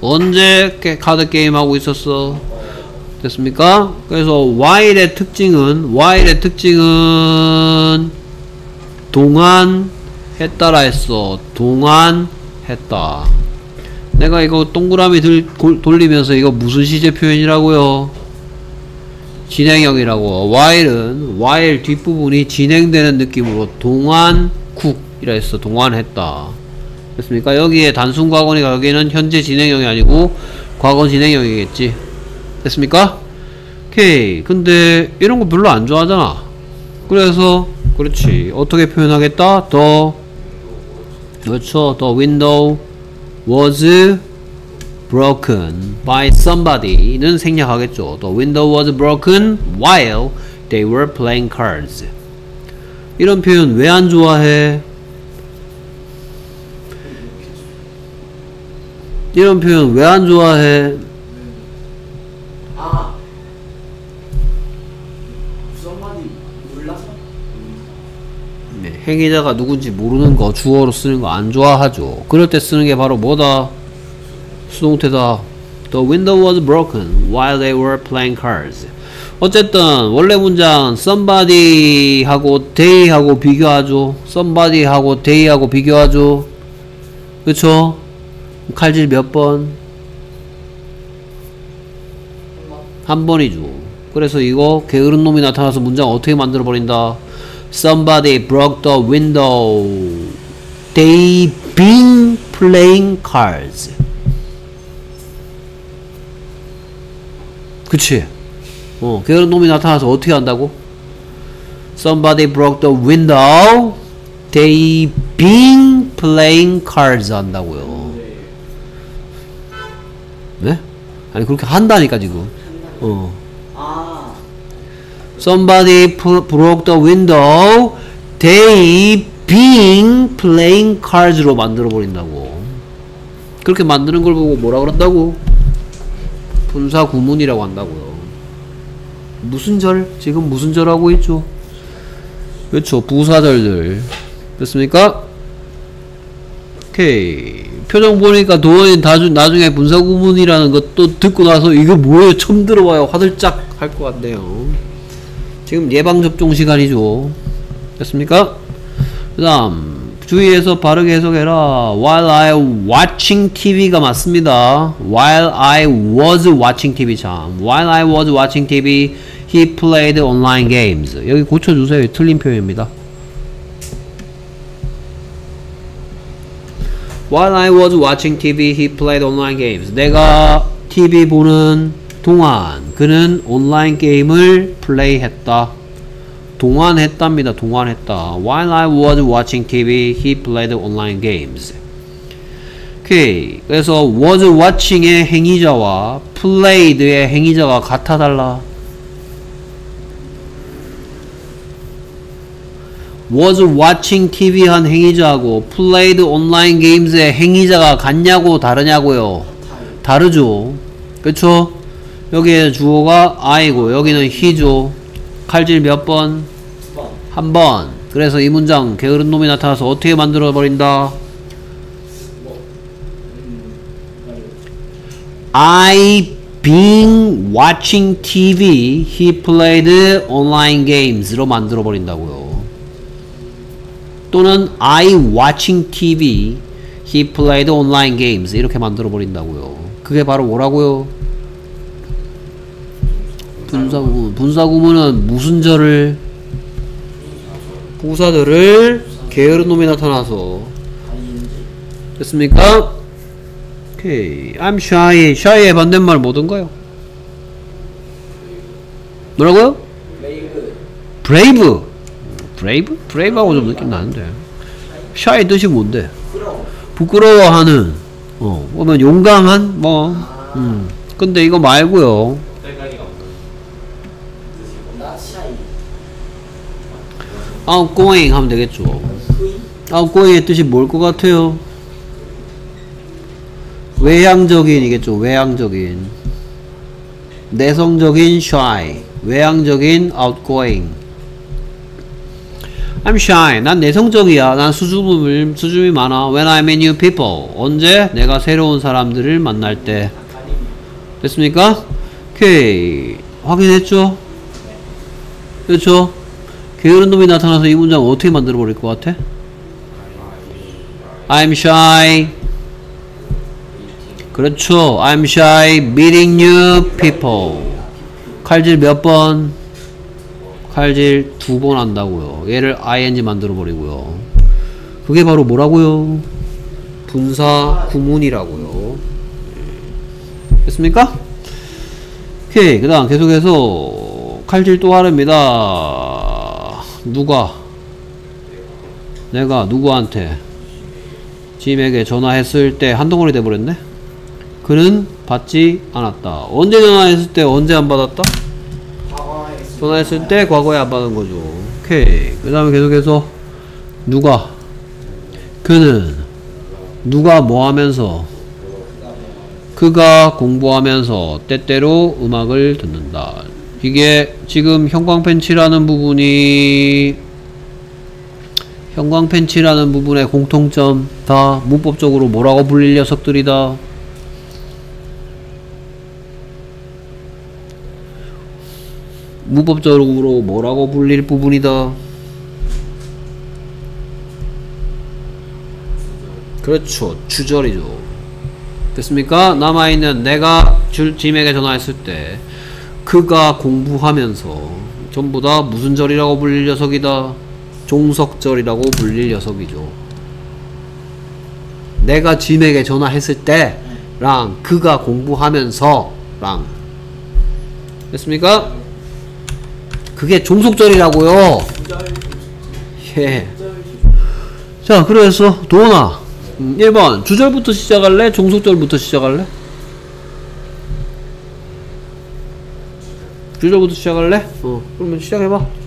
언제 깨- 카드 게임 하고 있었어? 됐습니까? 그래서 while의 특징은 while의 특징은 동안 했다라 했어. 동안 했다. 내가 이거 동그라미 들, 골- 돌리면서 이거 무슨 시제 표현이라고요? 진행형이라고. while은 while 뒷부분이 진행되는 느낌으로 동안 쿡이라 했어. 동안 했다. 됐습니까? 여기에 단순 과거니까 여기는 현재 진행형이 아니고 과거 진행형이겠지. 됐습니까? 오케이. 근데 이런 거 별로 안 좋아하잖아. 그래서 그렇지. 어떻게 표현하겠다? The 그렇죠. The window was broken by somebody는 생략하겠죠. The window was broken while they were playing cards. 이런 표현 왜 안 좋아해? 이런 표현 왜 안 좋아해? 아 네, 행위자가 누군지 모르는 거 주어로 쓰는 거 안 좋아하죠. 그럴 때 쓰는 게 바로 뭐다? 수동태다. The window was broken while they were playing cards. 어쨌든 원래 문장 somebody 하고 they 하고 비교하죠. somebody 하고 they 하고 비교하죠. 그쵸? 칼질 몇 번? 한 번이죠. 그래서 이거 게으른 놈이 나타나서 문장 어떻게 만들어 버린다? Somebody broke the window. They been playing cards. 그치? 어, 게으른 놈이 나타나서 어떻게 한다고? Somebody broke the window. They been playing cards 한다고요. 네? 아니 그렇게 한다니까 지금. 어. 아 Somebody broke the window. They being playing cards로 만들어 버린다고. 그렇게 만드는 걸 보고 뭐라 그런다고? 분사 구문이라고 한다고요. 무슨 절? 지금 무슨 절 하고 있죠? 그렇죠. 부사절들. 됐습니까? 오케이. 표정 보니까 도원이 나중, 나중에 분사구문이라는 것도 듣고 나서 이거 뭐예요? 처음 들어봐요. 화들짝 할 것 같네요. 지금 예방접종 시간이죠. 됐습니까? 그 다음, 주의해서 바르게 해석해라. While I watching TV가 맞습니다. While I was watching TV 참. While I was watching TV, he played online games. 여기 고쳐주세요. 틀린 표현입니다. While I was watching TV, he played online games. 내가 TV 보는 동안 그는 온라인 게임을 플레이했다. 동안했답니다. 동안했다. While I was watching TV, he played online games. 오케이. 그래서 was watching의 행위자와 played의 행위자가 같아 달라. was watching TV 한 행위자하고 played online games의 행위자가 같냐고 다르냐고요. 다르죠. 그쵸? 여기에 주어가 I고 여기는 he죠. 칼질 몇 번? 한 번. 그래서 이 문장 게으른 놈이 나타나서 어떻게 만들어 버린다? I being watching TV, he played online games로 만들어 버린다고요. 또는 I watching TV, he played online games 이렇게 만들어 버린다고요. 그게 바로 뭐라고요? 분사구문. 분사구문은 무슨 절을 부사들을 게으른 놈이 나타나서. 됐습니까? 오케이. I'm shy. shy의 반대말 뭐던가요? 뭐라고요? brave. brave? brave하고 좀 느낌 나는데. shy 뜻이 뭔데? 부끄러워하는. 어, 보면 용감한 뭐. 음. 근데 이거 말고요. Outgoing 하면 되겠죠. outgoing의 뜻이 뭘 것 같아요? 외향적인이겠죠. 외향적인. 내성적인 shy. 외향적인 outgoing. I'm shy. 난 내성적이야. 난 수줍음을, 수줍음이 많아. When I meet new people. 언제? 내가 새로운 사람들을 만날 때. 됐습니까? 오케이. 확인했죠? 그렇죠? 게으른 놈이 나타나서 이 문장 어떻게 만들어 버릴 것 같아? I'm shy. 그렇죠. I'm shy meeting new people. 칼질 몇 번? 칼질 두 번 한다고요. 얘를 ing 만들어 버리고요. 그게 바로 뭐라고요? 분사 구문이라고요. 됐습니까? 오케이. 그 다음 계속해서 칼질 또 하랍니다. 누가? 내가 누구한테? 짐에게 전화했을 때 한덩어리 돼버렸네? 그는 받지 않았다. 언제 전화했을 때 언제 안 받았다? 전화했을 때 과거에 안 받은 거죠. 오케이. 그 다음에 계속해서 누가? 그는 누가 뭐 하면서? 그가 공부하면서 때때로 음악을 듣는다. 이게 지금 형광펜치라는 부분이 형광펜치라는 부분의 공통점 다 문법적으로 뭐라고 불릴 녀석들이다. 문법적으로 뭐라고 불릴 부분이다. 그렇죠. 주절이죠. 됐습니까? 남아있는 내가 줄 짐에게 전화했을 때 그가 공부하면서 전부 다 무슨 절이라고 불릴 녀석이다? 종석절이라고 불릴 녀석이죠. 내가 짐에게 전화했을 때랑 그가 공부하면서랑 됐습니까? 그게 종속절이라고요. 예. 자, 그래서 음, 1번 주절부터 시작할래? 종속절부터 시작할래? 주절부터 시작할래? 어, 그러면 시작해봐.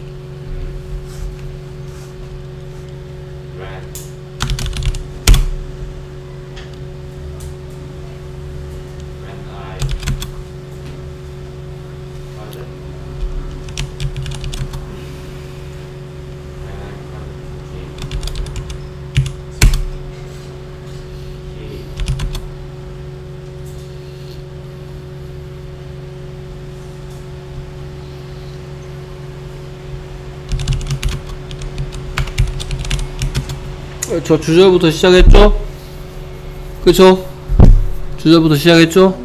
저 주절부터 시작했죠? 그쵸? 주절부터 시작했죠?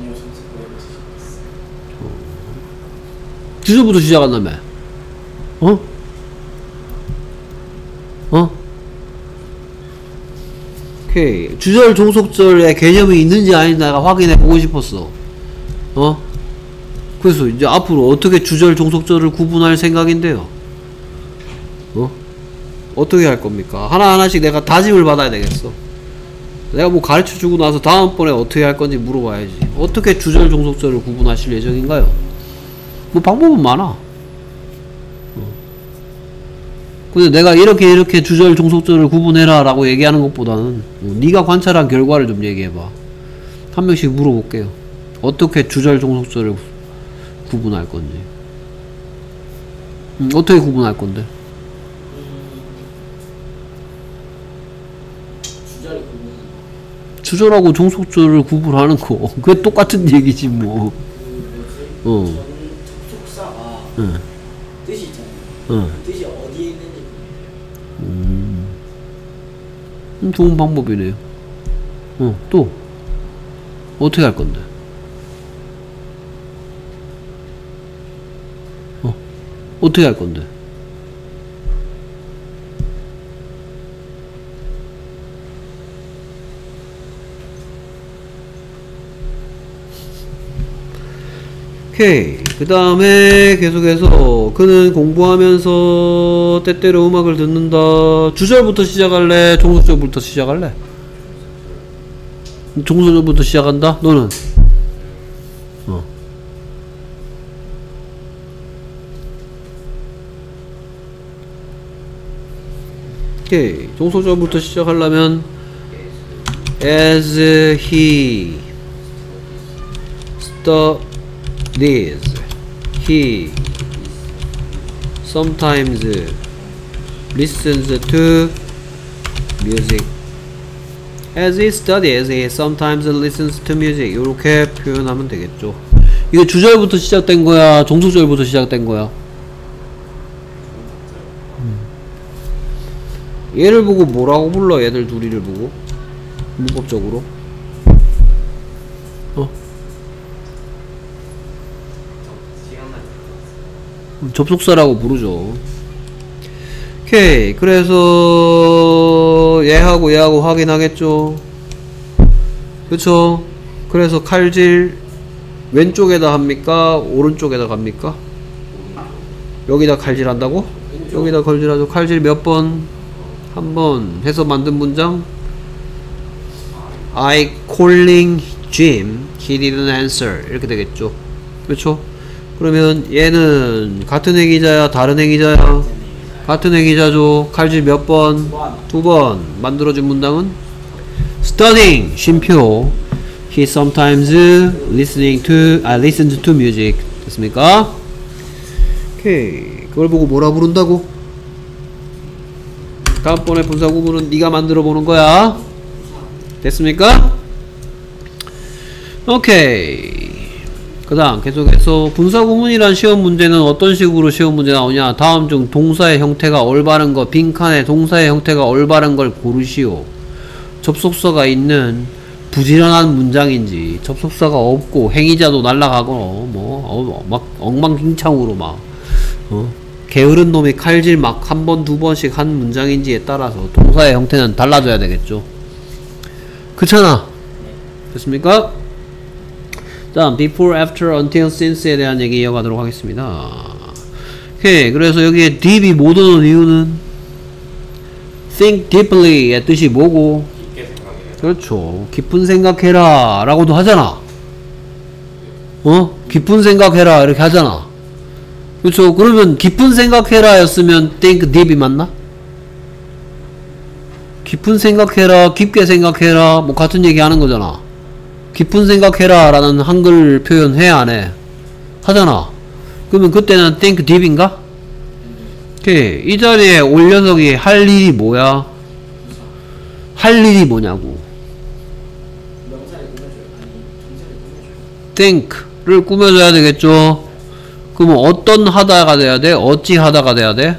주절부터 시작한다며 어? 어? 오케이 주절 종속절의 개념이 있는지 아닌지 내가 확인해 보고 싶었어 어? 그래서 이제 앞으로 어떻게 주절 종속절을 구분할 생각인데요 어? 어떻게 할 겁니까 하나하나씩 내가 다짐을 받아야 되겠어 내가 뭐 가르쳐 주고 나서 다음번에 어떻게 할 건지 물어봐야지 어떻게 주절 종속절을 구분하실 예정인가요? 뭐 방법은 많아. 어. 근데 내가 이렇게 이렇게 주절 종속절을 구분해라 라고 얘기하는 것보다는 어, 네가 관찰한 결과를 좀 얘기해봐. 한 명씩 물어볼게요. 어떻게 주절 종속절을 구- 구분할 건지. 음, 어떻게 구분할 건데? 주저리 굽는 주절하고 종속절을 구분하는 거. 그게 똑같은 얘기지 뭐. 어. 전 접속사가 응. 뜻이 있잖아요. 응. 그 뜻이 어디에 있는지 음, 좋은 방법이네요. 어, 또 어떻게 할 건데? 어, 어떻게 할 건데? 오케이. 그 다음에 계속해서 그는 공부하면서 때때로 음악을 듣는다. 주절부터 시작할래? 종소절부터 시작할래? 종소절부터 시작한다? 너는? 어. 오케이. 종소절부터 시작하려면 as he studies he sometimes listens to music as he studies he sometimes listens to music 이렇게 표현하면 되겠죠 이거 주절부터 시작된 거야 종속절부터 시작된 거야 음. 얘를 보고 뭐라고 불러 얘들 둘이를 보고 문법적으로 접속사라고 부르죠. 오케이. 그래서 얘하고 얘하고 확인하겠죠. 그쵸? 그래서 칼질 왼쪽에다 합니까? 오른쪽에다 갑니까? 여기다 칼질한다고? 여기다 칼질하죠. 칼질 몇 번? 한 번 해서 만든 문장 I calling Jim he didn't answer 이렇게 되겠죠. 그렇죠? 그러면 얘는 같은 행위자야 다른 행위자야 같은 행위자죠 칼질 몇 번? 두 번 만들어진 문장은 studying 쉼표 he sometimes listening to 아 listens to music 됐습니까? 오케이 그걸 보고 뭐라 부른다고? 다음번에 분사 구문은 네가 만들어 보는 거야 됐습니까? 오케이 그 다음 계속해서 분사구문이란 시험 문제는 어떤 식으로 시험 문제 나오냐 다음 중 동사의 형태가 올바른 거 빈칸에 동사의 형태가 올바른 걸 고르시오 접속사가 있는 부지런한 문장인지 접속사가 없고 행위자도 날라가고 뭐 막 엉망진창으로 막 어? 게으른 놈이 칼질 막 한 번 두 번씩 한 문장인지에 따라서 동사의 형태는 달라져야 되겠죠 그렇잖아 됐습니까? 다음 before, after, until, since에 대한 얘기 이어가도록 하겠습니다. 오케이 그래서 여기에 deep이 못 오는 이유는 think deeply의 뜻이 뭐고. 그렇죠 깊은 생각해라 라고도 하잖아 어? 깊은 생각해라 이렇게 하잖아 그렇죠 그러면 깊은 생각해라 였으면 think deep이 맞나? 깊은 생각해라 깊게 생각해라 뭐 같은 얘기 하는 거잖아 깊은 생각해라 라는 한글 표현 해 안 해 하잖아 그러면 그때는 think deep인가? 오케이 이 자리에 올 녀석이 할 일이 뭐야? 할 일이 뭐냐고 think를 꾸며줘야 되겠죠 그러면 어떤 하다가 돼야 돼? 어찌 하다가 돼야 돼?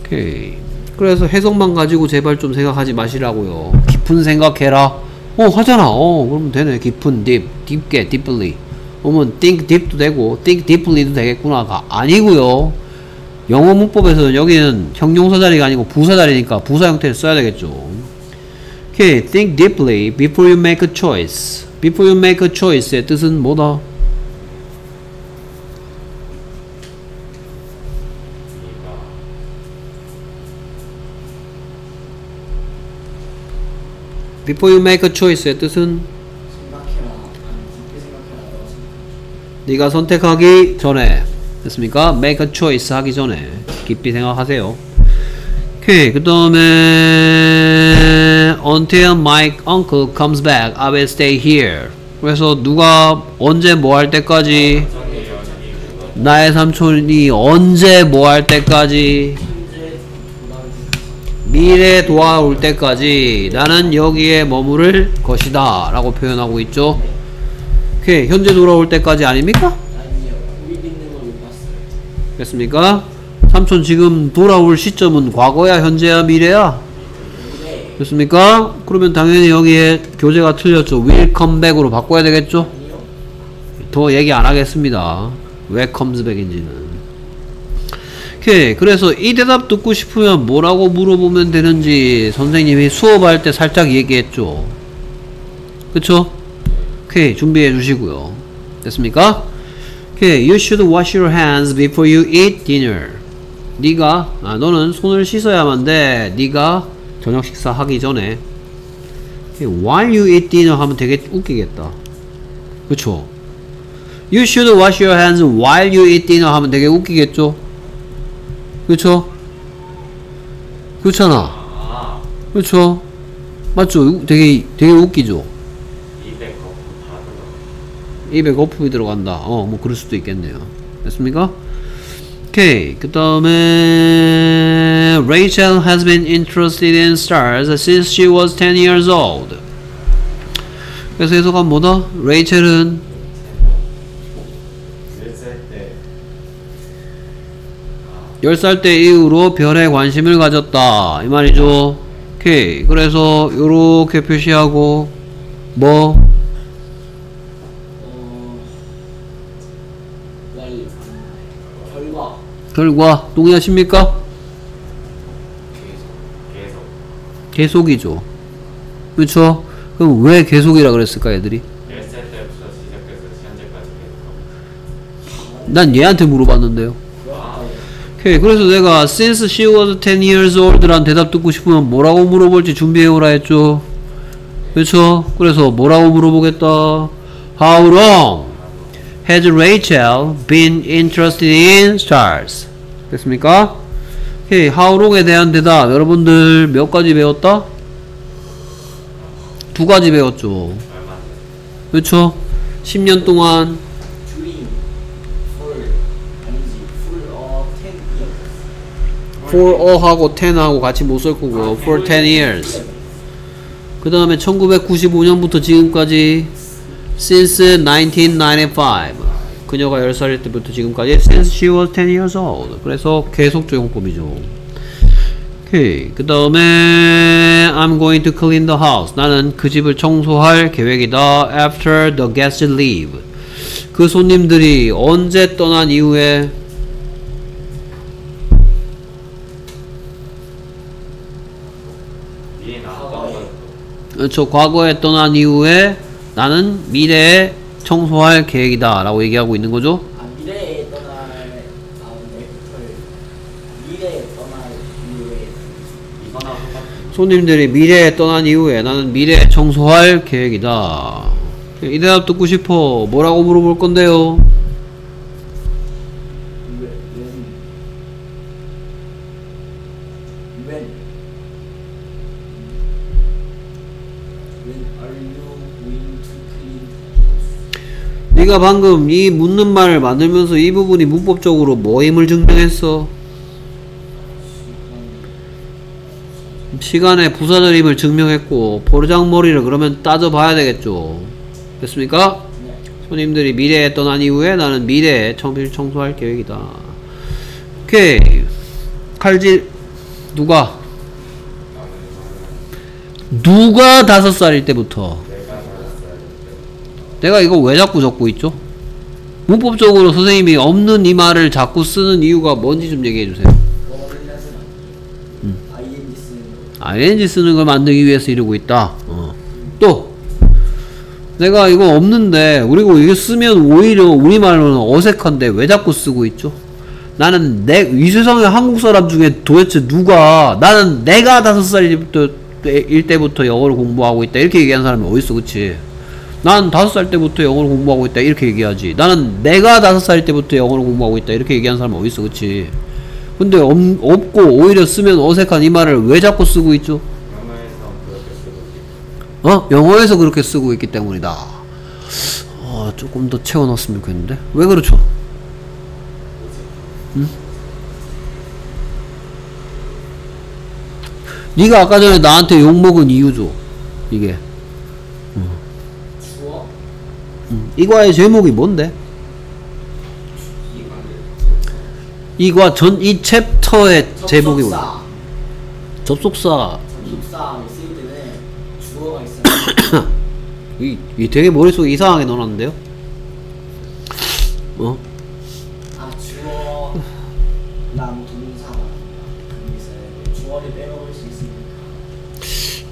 오케이 그래서 해석만 가지고 제발 좀 생각하지 마시라고요. 깊은 생각해라. 어 하잖아. 어 그러면 되네. 깊은 deep, deep게, deeply. 그러면 think deep도 되고 think deeply도 되겠구나가 아니고요. 영어 문법에서는 여기는 형용사 자리가 아니고 부사 자리니까 부사 형태를 써야 되겠죠. 오케이, think deeply before you make a choice. before you make a choice의 뜻은 뭐다? Before you make a choice의 뜻은. 네가 선택하기 전에 됐습니까? make a choice 하기 전에 깊이 생각하세요. 오케이 그 다음에 until my uncle comes back I will stay here 그래서 누가 언제 뭐 할 때까지 나의 삼촌이 언제 뭐 할 때까지 미래 돌아올 때까지 나는 여기에 머무를 것이다 라고 표현하고 있죠 오케이 현재 돌아올 때까지 아닙니까? 됐습니까? 삼촌 지금 돌아올 시점은 과거야 현재야 미래야 됐습니까? 그러면 당연히 여기에 교재가 틀렸죠 will come back으로 바꿔야 되겠죠? 더 얘기 안 하겠습니다 왜 comes back인지는 오케이. 그래서 이 대답 듣고 싶으면 뭐라고 물어보면 되는지 선생님이 수업할 때 살짝 얘기했죠. 그쵸? 오케이. 준비해 주시고요. 됐습니까? 오케이. You should wash your hands before you eat dinner. 네가 아 너는 손을 씻어야만 돼. 네가 저녁 식사 하기 전에. 오케이, while you eat dinner 하면 되게 웃기겠다. 그쵸? You should wash your hands while you eat dinner 하면 되게 웃기겠죠? 그쵸? 그렇잖아. 아 그쵸? 맞죠? 우- 되게, 되게 웃기죠? 200 거품 다 들어 입에 거품이 들어간다. 어, 뭐 그럴 수도 있겠네요. 됐습니까? 오케이. 그 다음에 Rachel has been interested in stars since she was 10 years old. 그래서 해석은 뭐다? 레이첼은 10살 때 이후로 별에 관심을 가졌다. 이 말이죠. 오케이. 그래서 요렇게 표시하고 뭐 결과 결과 동의하십니까? 계속 계속 계속 이죠. 그렇죠? 그럼 왜 계속이라 그랬을까 애들이? 10살 때부터 시작해서 현재까지 계속 난 얘한테 물어봤는데요. 아 오케이. 그래서 내가 since she was 10 years old란 대답 듣고 싶으면 뭐라고 물어볼지 준비해오라 했죠. 그렇죠? 그래서 뭐라고 물어보겠다. How long has Rachel been interested in stars? 됐습니까? 오케이. How long에 대한 대답 여러분들 몇 가지 배웠다? 두 가지 배웠죠. 그렇죠? 10년 동안 for a 하고 10하고 같이 못 쓸 거고요. for 10 years. 그 다음에 1995년부터 지금까지 since 1995. 그녀가 10살일 때부터 지금까지 since she was 10 years old. 그래서 계속적 용법이죠. 오케이. 그 다음에 I'm going to clean the house. 나는 그 집을 청소할 계획이다. After the guests leave. 그 손님들이 언제 떠난 이후에 나왔던 것도 그렇죠. 과거에 떠난 이후에 나는 미래에 청소할 계획이다 라고 얘기하고 있는 거죠. 아 미래에 떠날 미래에 떠날 이후에 손님들이 미래에 떠난 이후에 나는 미래에 청소할 계획이다. 이 대답 듣고 싶어. 뭐라고 물어볼 건데요? 네가 방금 이 묻는 말을 만들면서 이 부분이 문법적으로 뭐임을 증명했어? 시간의 부사절임을 증명했고 보르장머리를 그러면 따져봐야 되겠죠. 됐습니까? 네. 손님들이 미래에 떠난 이후에 나는 미래에 청필 청소할 계획이다. 오케이. 칼질 누가? 누가 다섯 살일 때부터? 내가 이거 왜 자꾸 적고 있죠? 문법적으로 선생님이 없는 이 말을 자꾸 쓰는 이유가 뭔지 좀 얘기해 주세요. 거리라서는 ING 쓰는 걸 만들기 위해서 이러고 있다. 어. 또 내가 이거 없는데 그리고 이거 쓰면 오히려 우리말로는 어색한데 왜 자꾸 쓰고 있죠? 나는 내 이 세상에 한국 사람 중에 도대체 누가 나는 내가 다섯 살일 때부터 영어를 공부하고 있다 이렇게 얘기하는 사람이 어딨어 그치? 난 다섯 살 때부터 영어를 공부하고 있다 이렇게 얘기하지 나는 내가 다섯 살 때부터 영어를 공부하고 있다 이렇게 얘기하는 사람이 어딨어 그치? 근데 없, 없고 오히려 쓰면 어색한 이 말을 왜 자꾸 쓰고 있죠? 어? 영어에서 그렇게 쓰고 있기 때문이다. 어, 조금 더 채워넣었으면 좋겠는데? 왜 그렇죠? 응? 네가 아까 전에 나한테 욕먹은 이유죠. 이게. 음, 이과의 제목이 뭔데? 이과 전, 이 챕터의 제목이 뭐야? 접속사. 접속사. 접속사 쓸 때는 주어가 있어요. 이, 이 되게 머릿속에 이상하게 넣어놨는데요? 어? 아 주어 남 동사 그런 있어요. 주어를 빼먹을 수 있으니까.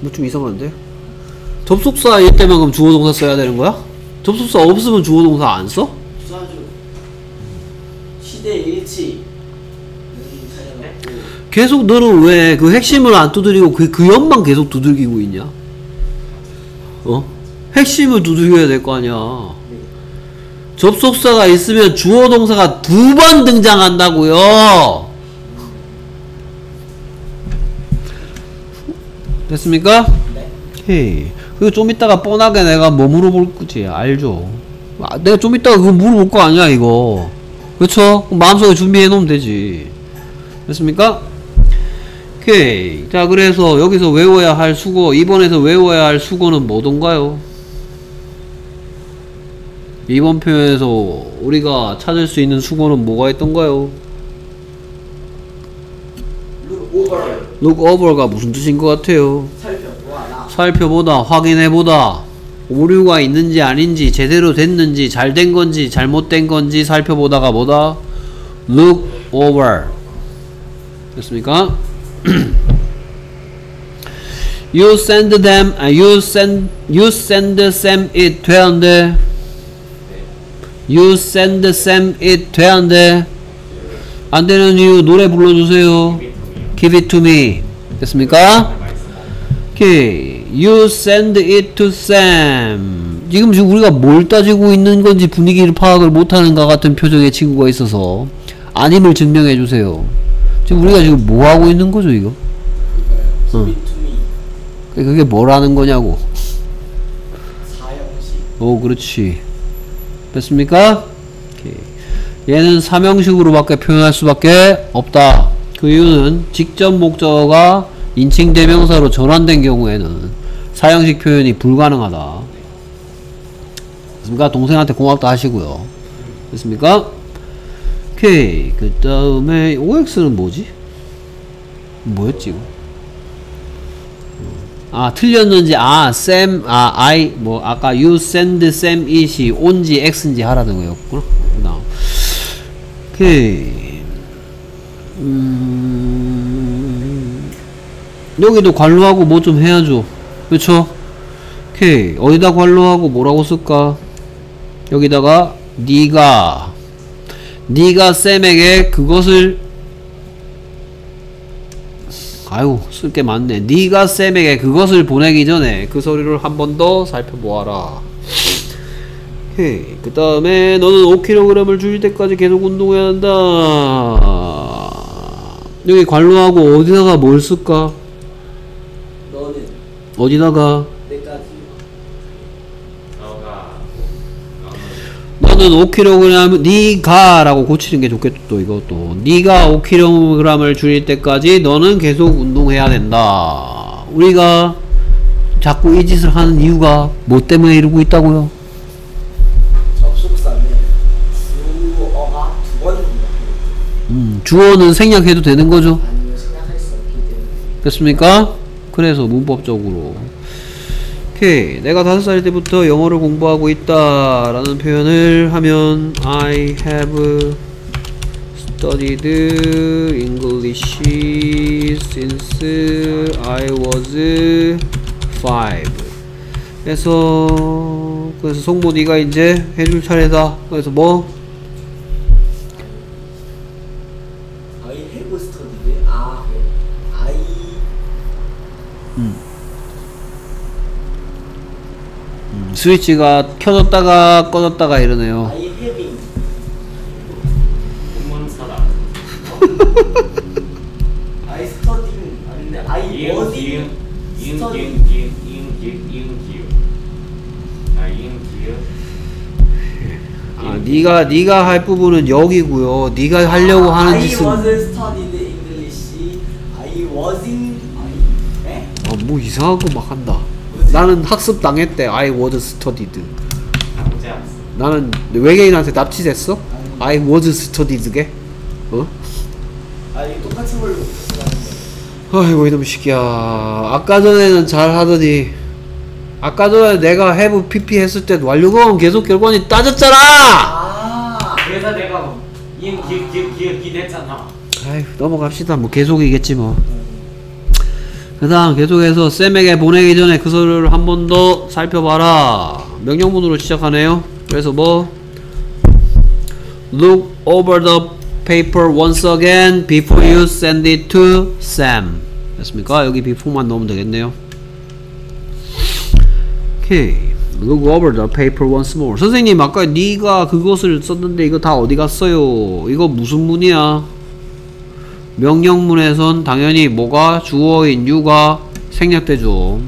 뭐 좀 이상한데? 접속사일 때만 그럼 주어 동사 써야 되는 거야? 접속사 없으면 주어 동사 안 써? 주사주 시대 일치 계속 너는 왜 그 핵심을 안 두드리고 그, 그 옆만 계속 두들기고 있냐? 어? 핵심을 두들겨야 될 거 아니야. 네. 접속사가 있으면 주어 동사가 두 번 등장한다고요. 됐습니까? 네. 오케이. 그리고 좀 이따가 뻔하게 내가 뭐 물어볼 거지 알죠? 아, 내가 좀 이따가 그거 물어볼 거 아니야 이거. 그쵸? 마음속에 준비해 놓으면 되지. 됐습니까? 오케이. 자 그래서 여기서 외워야 할 수고 2번에서 외워야 할 수고는 뭐던가요? 2번 표현에서 우리가 찾을 수 있는 수고는 뭐가 있던가요? look over look over가 무슨 뜻인 것 같아요? 살펴보다, 확인해보다, 오류가 있는지 아닌지, 제대로 됐는지, 잘 된 건지, 잘못된 건지 살펴보다가 뭐다? look over. 됐습니까? you send them, 아, you send, you send Sam it 되는데, you send Sam it 되는데, 안 되는 이유 노래 불러주세요. Give it to me. 됐습니까? 오케이. You send it to Sam. 지금 지금 우리가 뭘 따지고 있는 건지 분위기를 파악을 못하는 것 같은 표정의 친구가 있어서 아님을 증명해 주세요. 지금 우리가 지금 뭐 하고 있는 거죠 이거? Me. 그게 뭐라는 거냐고. 사형식. 오 그렇지. 됐습니까? 오케이. 얘는 삼형식으로밖에 표현할 수밖에 없다. 그 이유는 직접 목적어가 인칭 대명사로 전환된 경우에는 사형식 표현이 불가능하다. 됐습니까? 동생한테 고맙다 하시고요. 됐습니까? 오케이. 그 다음에 OX는 뭐지? 뭐였지 이거? 아 틀렸는지 아 Sam 아 I 뭐 아까 you send Sam it이 on지 x인지 하라는 거였구나 그다음 오케이 음 여기도 관로하고 뭐 좀 해야죠. 그쵸? 오케이. 어디다 관로하고 뭐라고 쓸까? 여기다가 네가. 네가 쌤에게 그것을 아유 쓸 게 많네. 네가 쌤에게 그것을 보내기 전에 그 서류를 한 번 더 살펴보아라. 그 다음에 너는 5kg을 줄일 때까지 계속 운동해야 한다. 여기 관로하고 어디다가 뭘 쓸까 어디다가 너는 5kg 네가라고 고치는 게 좋겠다 또 이것도 네가 5kg을 줄일 때까지 너는 계속 운동해야 된다 우리가 자꾸 이 짓을 하는 이유가 뭐 때문에 이러고 있다고요? 음, 주어는 생략해도 되는 거죠 아니면 생각할 수 없기 때문에 됐습니까? 그래서 문법적으로 오케이 내가 다섯 살 때부터 영어를 공부하고 있다 라는 표현을 하면 I have studied English since I was five. 그래서 그래서 송보 네가 이제 해줄 차례다. 그래서 뭐 스위치가 켜졌다가 꺼졌다가 이러네요. 아 기응. 아, 네가 네가 할 부분은 여기고요. 네가 하려고 하는 짓은? 아, 뭐 이상한 거 막 한다. 나는 학습 당했대. I was studied. 나는 외계인한테 납치됐어? I was studied게? 어? 아니 똑같은 걸로. 아이고 이놈 시끼야. 아까 전에는 잘 하더니 아까 전에 내가 have pp 했을 때 완료건 계속 결과니 따졌잖아. 아. 그래서 내가 기응 기댔잖아. 아이 넘어갑시다. 뭐 계속이겠지 뭐. 그 다음 계속해서 쌤에게 보내기 전에 그 서류를 한 번 더 살펴봐라. 명령문으로 시작하네요. 그래서 뭐 Look over the paper once again before you send it to Sam. 됐습니까? 여기 before만 넣으면 되겠네요. 오케이. Look over the paper once more. 선생님 아까 네가 그것을 썼는데 이거 다 어디 갔어요? 이거 무슨 문이야? 명령문에선 당연히 뭐가 주어인 you가 생략되죠.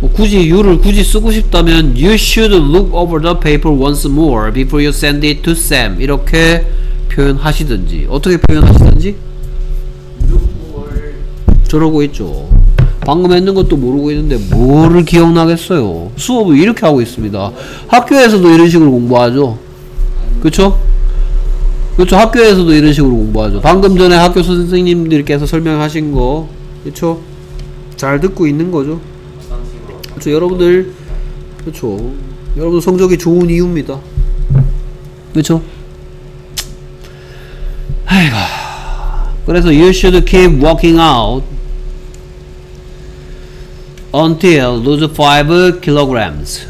뭐 굳이 you를 굳이 쓰고 싶다면 you should look over the paper once more before you send it to Sam 이렇게 표현하시든지 어떻게 표현하시든지 저러고 있죠. 방금 했는 것도 모르고 있는데 뭐를 기억나겠어요. 수업을 이렇게 하고 있습니다. 학교에서도 이런 식으로 공부하죠. 그쵸? 그쵸 학교에서도 이런 식으로 공부하죠. 방금 전에 학교 선생님들께서 설명하신 거 그쵸? 잘 듣고 있는 거죠. 그쵸 여러분들 그쵸 여러분 성적이 좋은 이유입니다. 그쵸? 아이고 그래서 you should keep working out until lose 5 kilograms.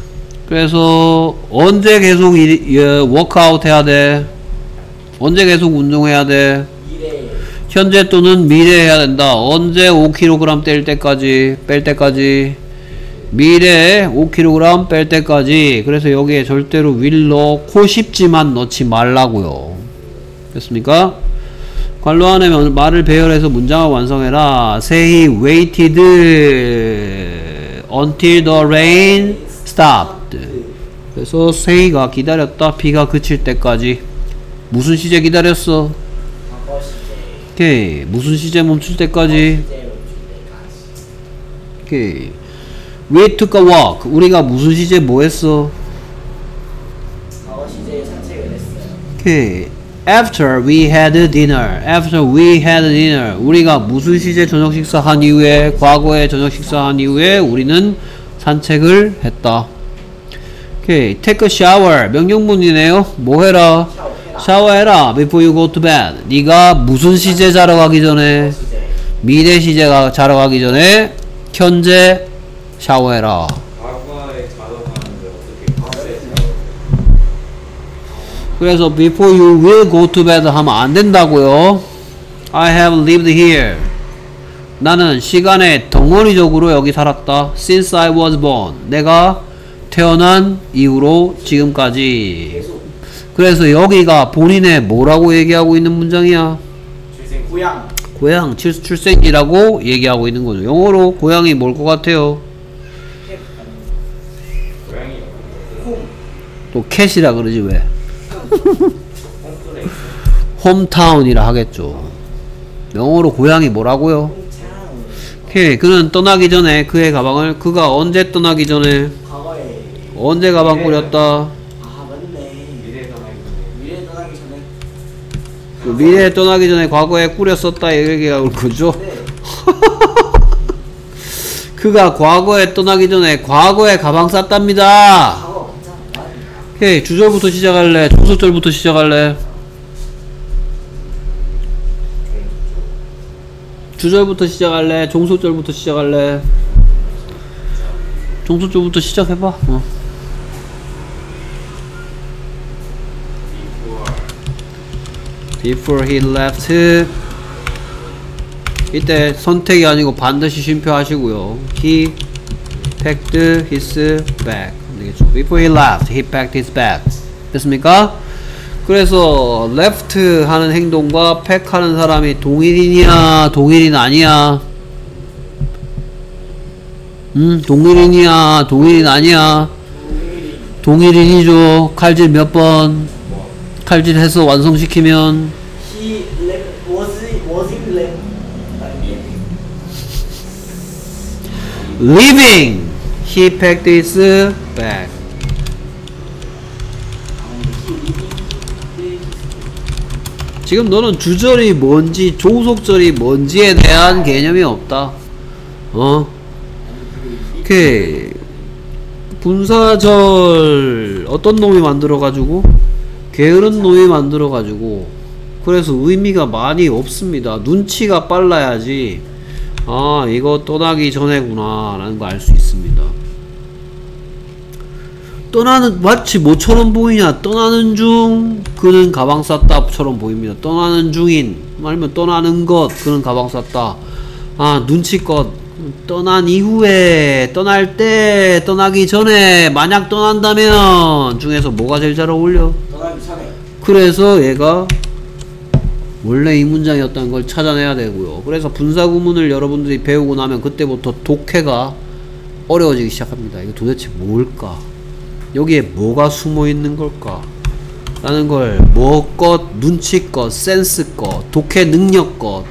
그래서 언제 계속 이, 워크아웃 해야 돼? 언제 계속 운동해야 돼? 미래 현재 또는 미래에 해야 된다. 언제 5kg 뗄 때까지, 뺄 때까지. 미래에 5kg 뺄 때까지. 그래서 여기에 절대로 will 넣고 싶지만 넣지 말라고요. 됐습니까? 관로 안에 면- 말을 배열해서 문장을 완성해라. Say he waited until the rain stopped. 그래서 say가 기다렸다. 비가 그칠 때까지. 무슨 시제 기다렸어? 과거 시제 오케이. 무슨 시제 멈출 때까지? 시제 멈출 때까지 오케이. We took a walk. 우리가 무슨 시제 뭐 했어? 과거 시제에 산책을 했어요 오케이. After we had dinner. After we had dinner. 우리가 무슨 시제 저녁 식사한 이후에 과거에 저녁 식사한 이후에 우리는 산책을 했다. 오케이. Take a shower. 명령문이네요. 뭐 해라? 샤워해라 샤워해라. Before you go to bed. 네가 무슨 시제 자러 가기 전에 시제 미래 시제 가 자러 가기 전에 현재 샤워해라. 그래서 before you will go to bed 하면 안 된다고요. I have lived here. 나는 시간의 덩어리적으로 여기 살았다. Since I was born. 내가 태어난 이후로 지금까지. 그래서 여기가 본인의 뭐라고 얘기하고 있는 문장이야? 출생 고향 고향, 출, 출생지라고 얘기하고 있는 거죠. 영어로 고향이 뭘 것 같아요? 캡 고양이 홈또 캣이라 그러지 왜? 홈타운이라 하겠죠. 영어로 고향이 뭐라고요? 오케이. 그는 떠나기 전에 그의 가방을 그가 언제 떠나기 전에 과거에 언제 가방 꾸렸다. 미래에 떠나기 전에 과거에 꾸렸었다 이 얘기가 올 거죠. 네 그가 과거에 떠나기 전에 과거에 가방 쌌답니다. 오케이 주절부터 시작할래? 종속절부터 시작할래? 주절부터 시작할래? 종속절부터 시작할래? 종속절부터 시작해봐. 어. Before he left 이때 선택이 아니고 반드시 쉼표하시고요. He packed his bag. Before he left, he packed his bag. 됐습니까? 그래서 left 하는 행동과 pack 하는 사람이 동일인이야, 동일인 아니야? 음, 동일인이야, 동일인 아니야? 동일인이죠. 칼질 몇 번? 칼질 해서 완성시키면 He left was was it left? 아니. leaving. He packed his bag. 지금 너는 주절이 뭔지 종속절이 뭔지에 대한 개념이 없다. 어? 오케이. 분사절 어떤 놈이 만들어 가지고 게으른 놈이 만들어 가지고 그래서 의미가 많이 없습니다. 눈치가 빨라야지 아 이거 떠나기 전에구나 라는 거 알 수 있습니다. 떠나는 마치 뭐처럼 보이냐 떠나는 중 그는 가방 쌌다처럼 보입니다 떠나는 중인 아니면 떠나는 것 그는 가방 쌌다 아 눈치껏 떠난 이후에 떠날 때 떠나기 전에 만약 떠난다면 중에서 뭐가 제일 잘 어울려. 그래서 얘가 원래 이 문장이었다는 걸 찾아내야 되고요. 그래서 분사구문을 여러분들이 배우고 나면 그때부터 독해가 어려워지기 시작합니다. 이거 도대체 뭘까? 여기에 뭐가 숨어 있는 걸까? 라는 걸 뭐것, 눈치것, 센스것, 독해 능력것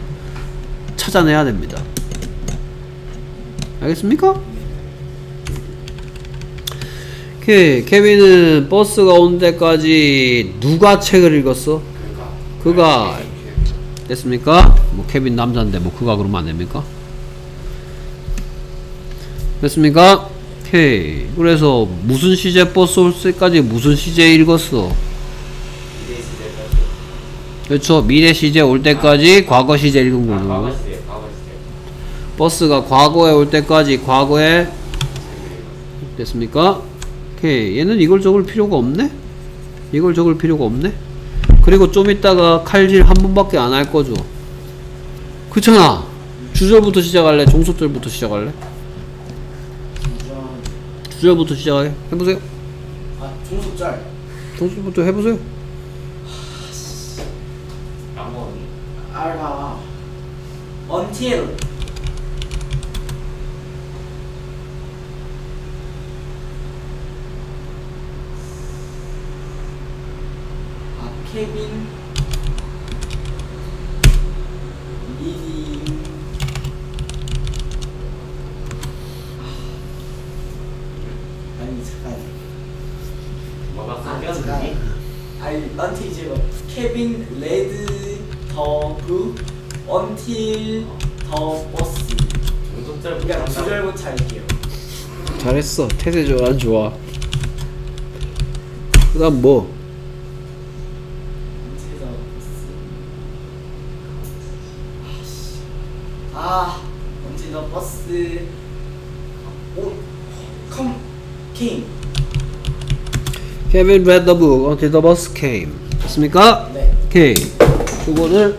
찾아내야 됩니다. 알겠습니까? 오케이. 케빈은 버스가 온 때까지 누가 책을 읽었어? 그가 됐습니까? 뭐 케빈 남자인데 뭐 그가 그러면 안 됩니까? 됐습니까? 오케이. 그래서 무슨 시제 버스 올 때까지 무슨 시제 읽었어? 그렇죠. 미래 시제 올 때까지 과거 시제 읽은 아, 과거 시대. 버스가 과거에 올 때까지 과거에 됐습니까? 오케이 얘는 이걸 적을 필요가 없네? 이걸 적을 필요가 없네? 그리고 좀 이따가 칼질 한 번밖에 안 할 거죠 그렇잖아 주절부터 시작할래? 종속절부터 시작할래? 주절부터 시작해 해보세요 아 종속절. 종속부터 해보세요 까먹었니? 알아. 케빈. 리딩. 아, 아니 잠깐. 뭐가 아, 생겼니? 잠깐. 아니 until 제가 케빈 레드 더그 until 더 버스. 그러니까? 주절부터 할게요. 잘했어 태세 좋아 좋아 그 다음 뭐? until 더 버스. 아씨. 아 until 오, come came. Kevin read the book until the bus came 됐습니까? 네. 오케이 그거를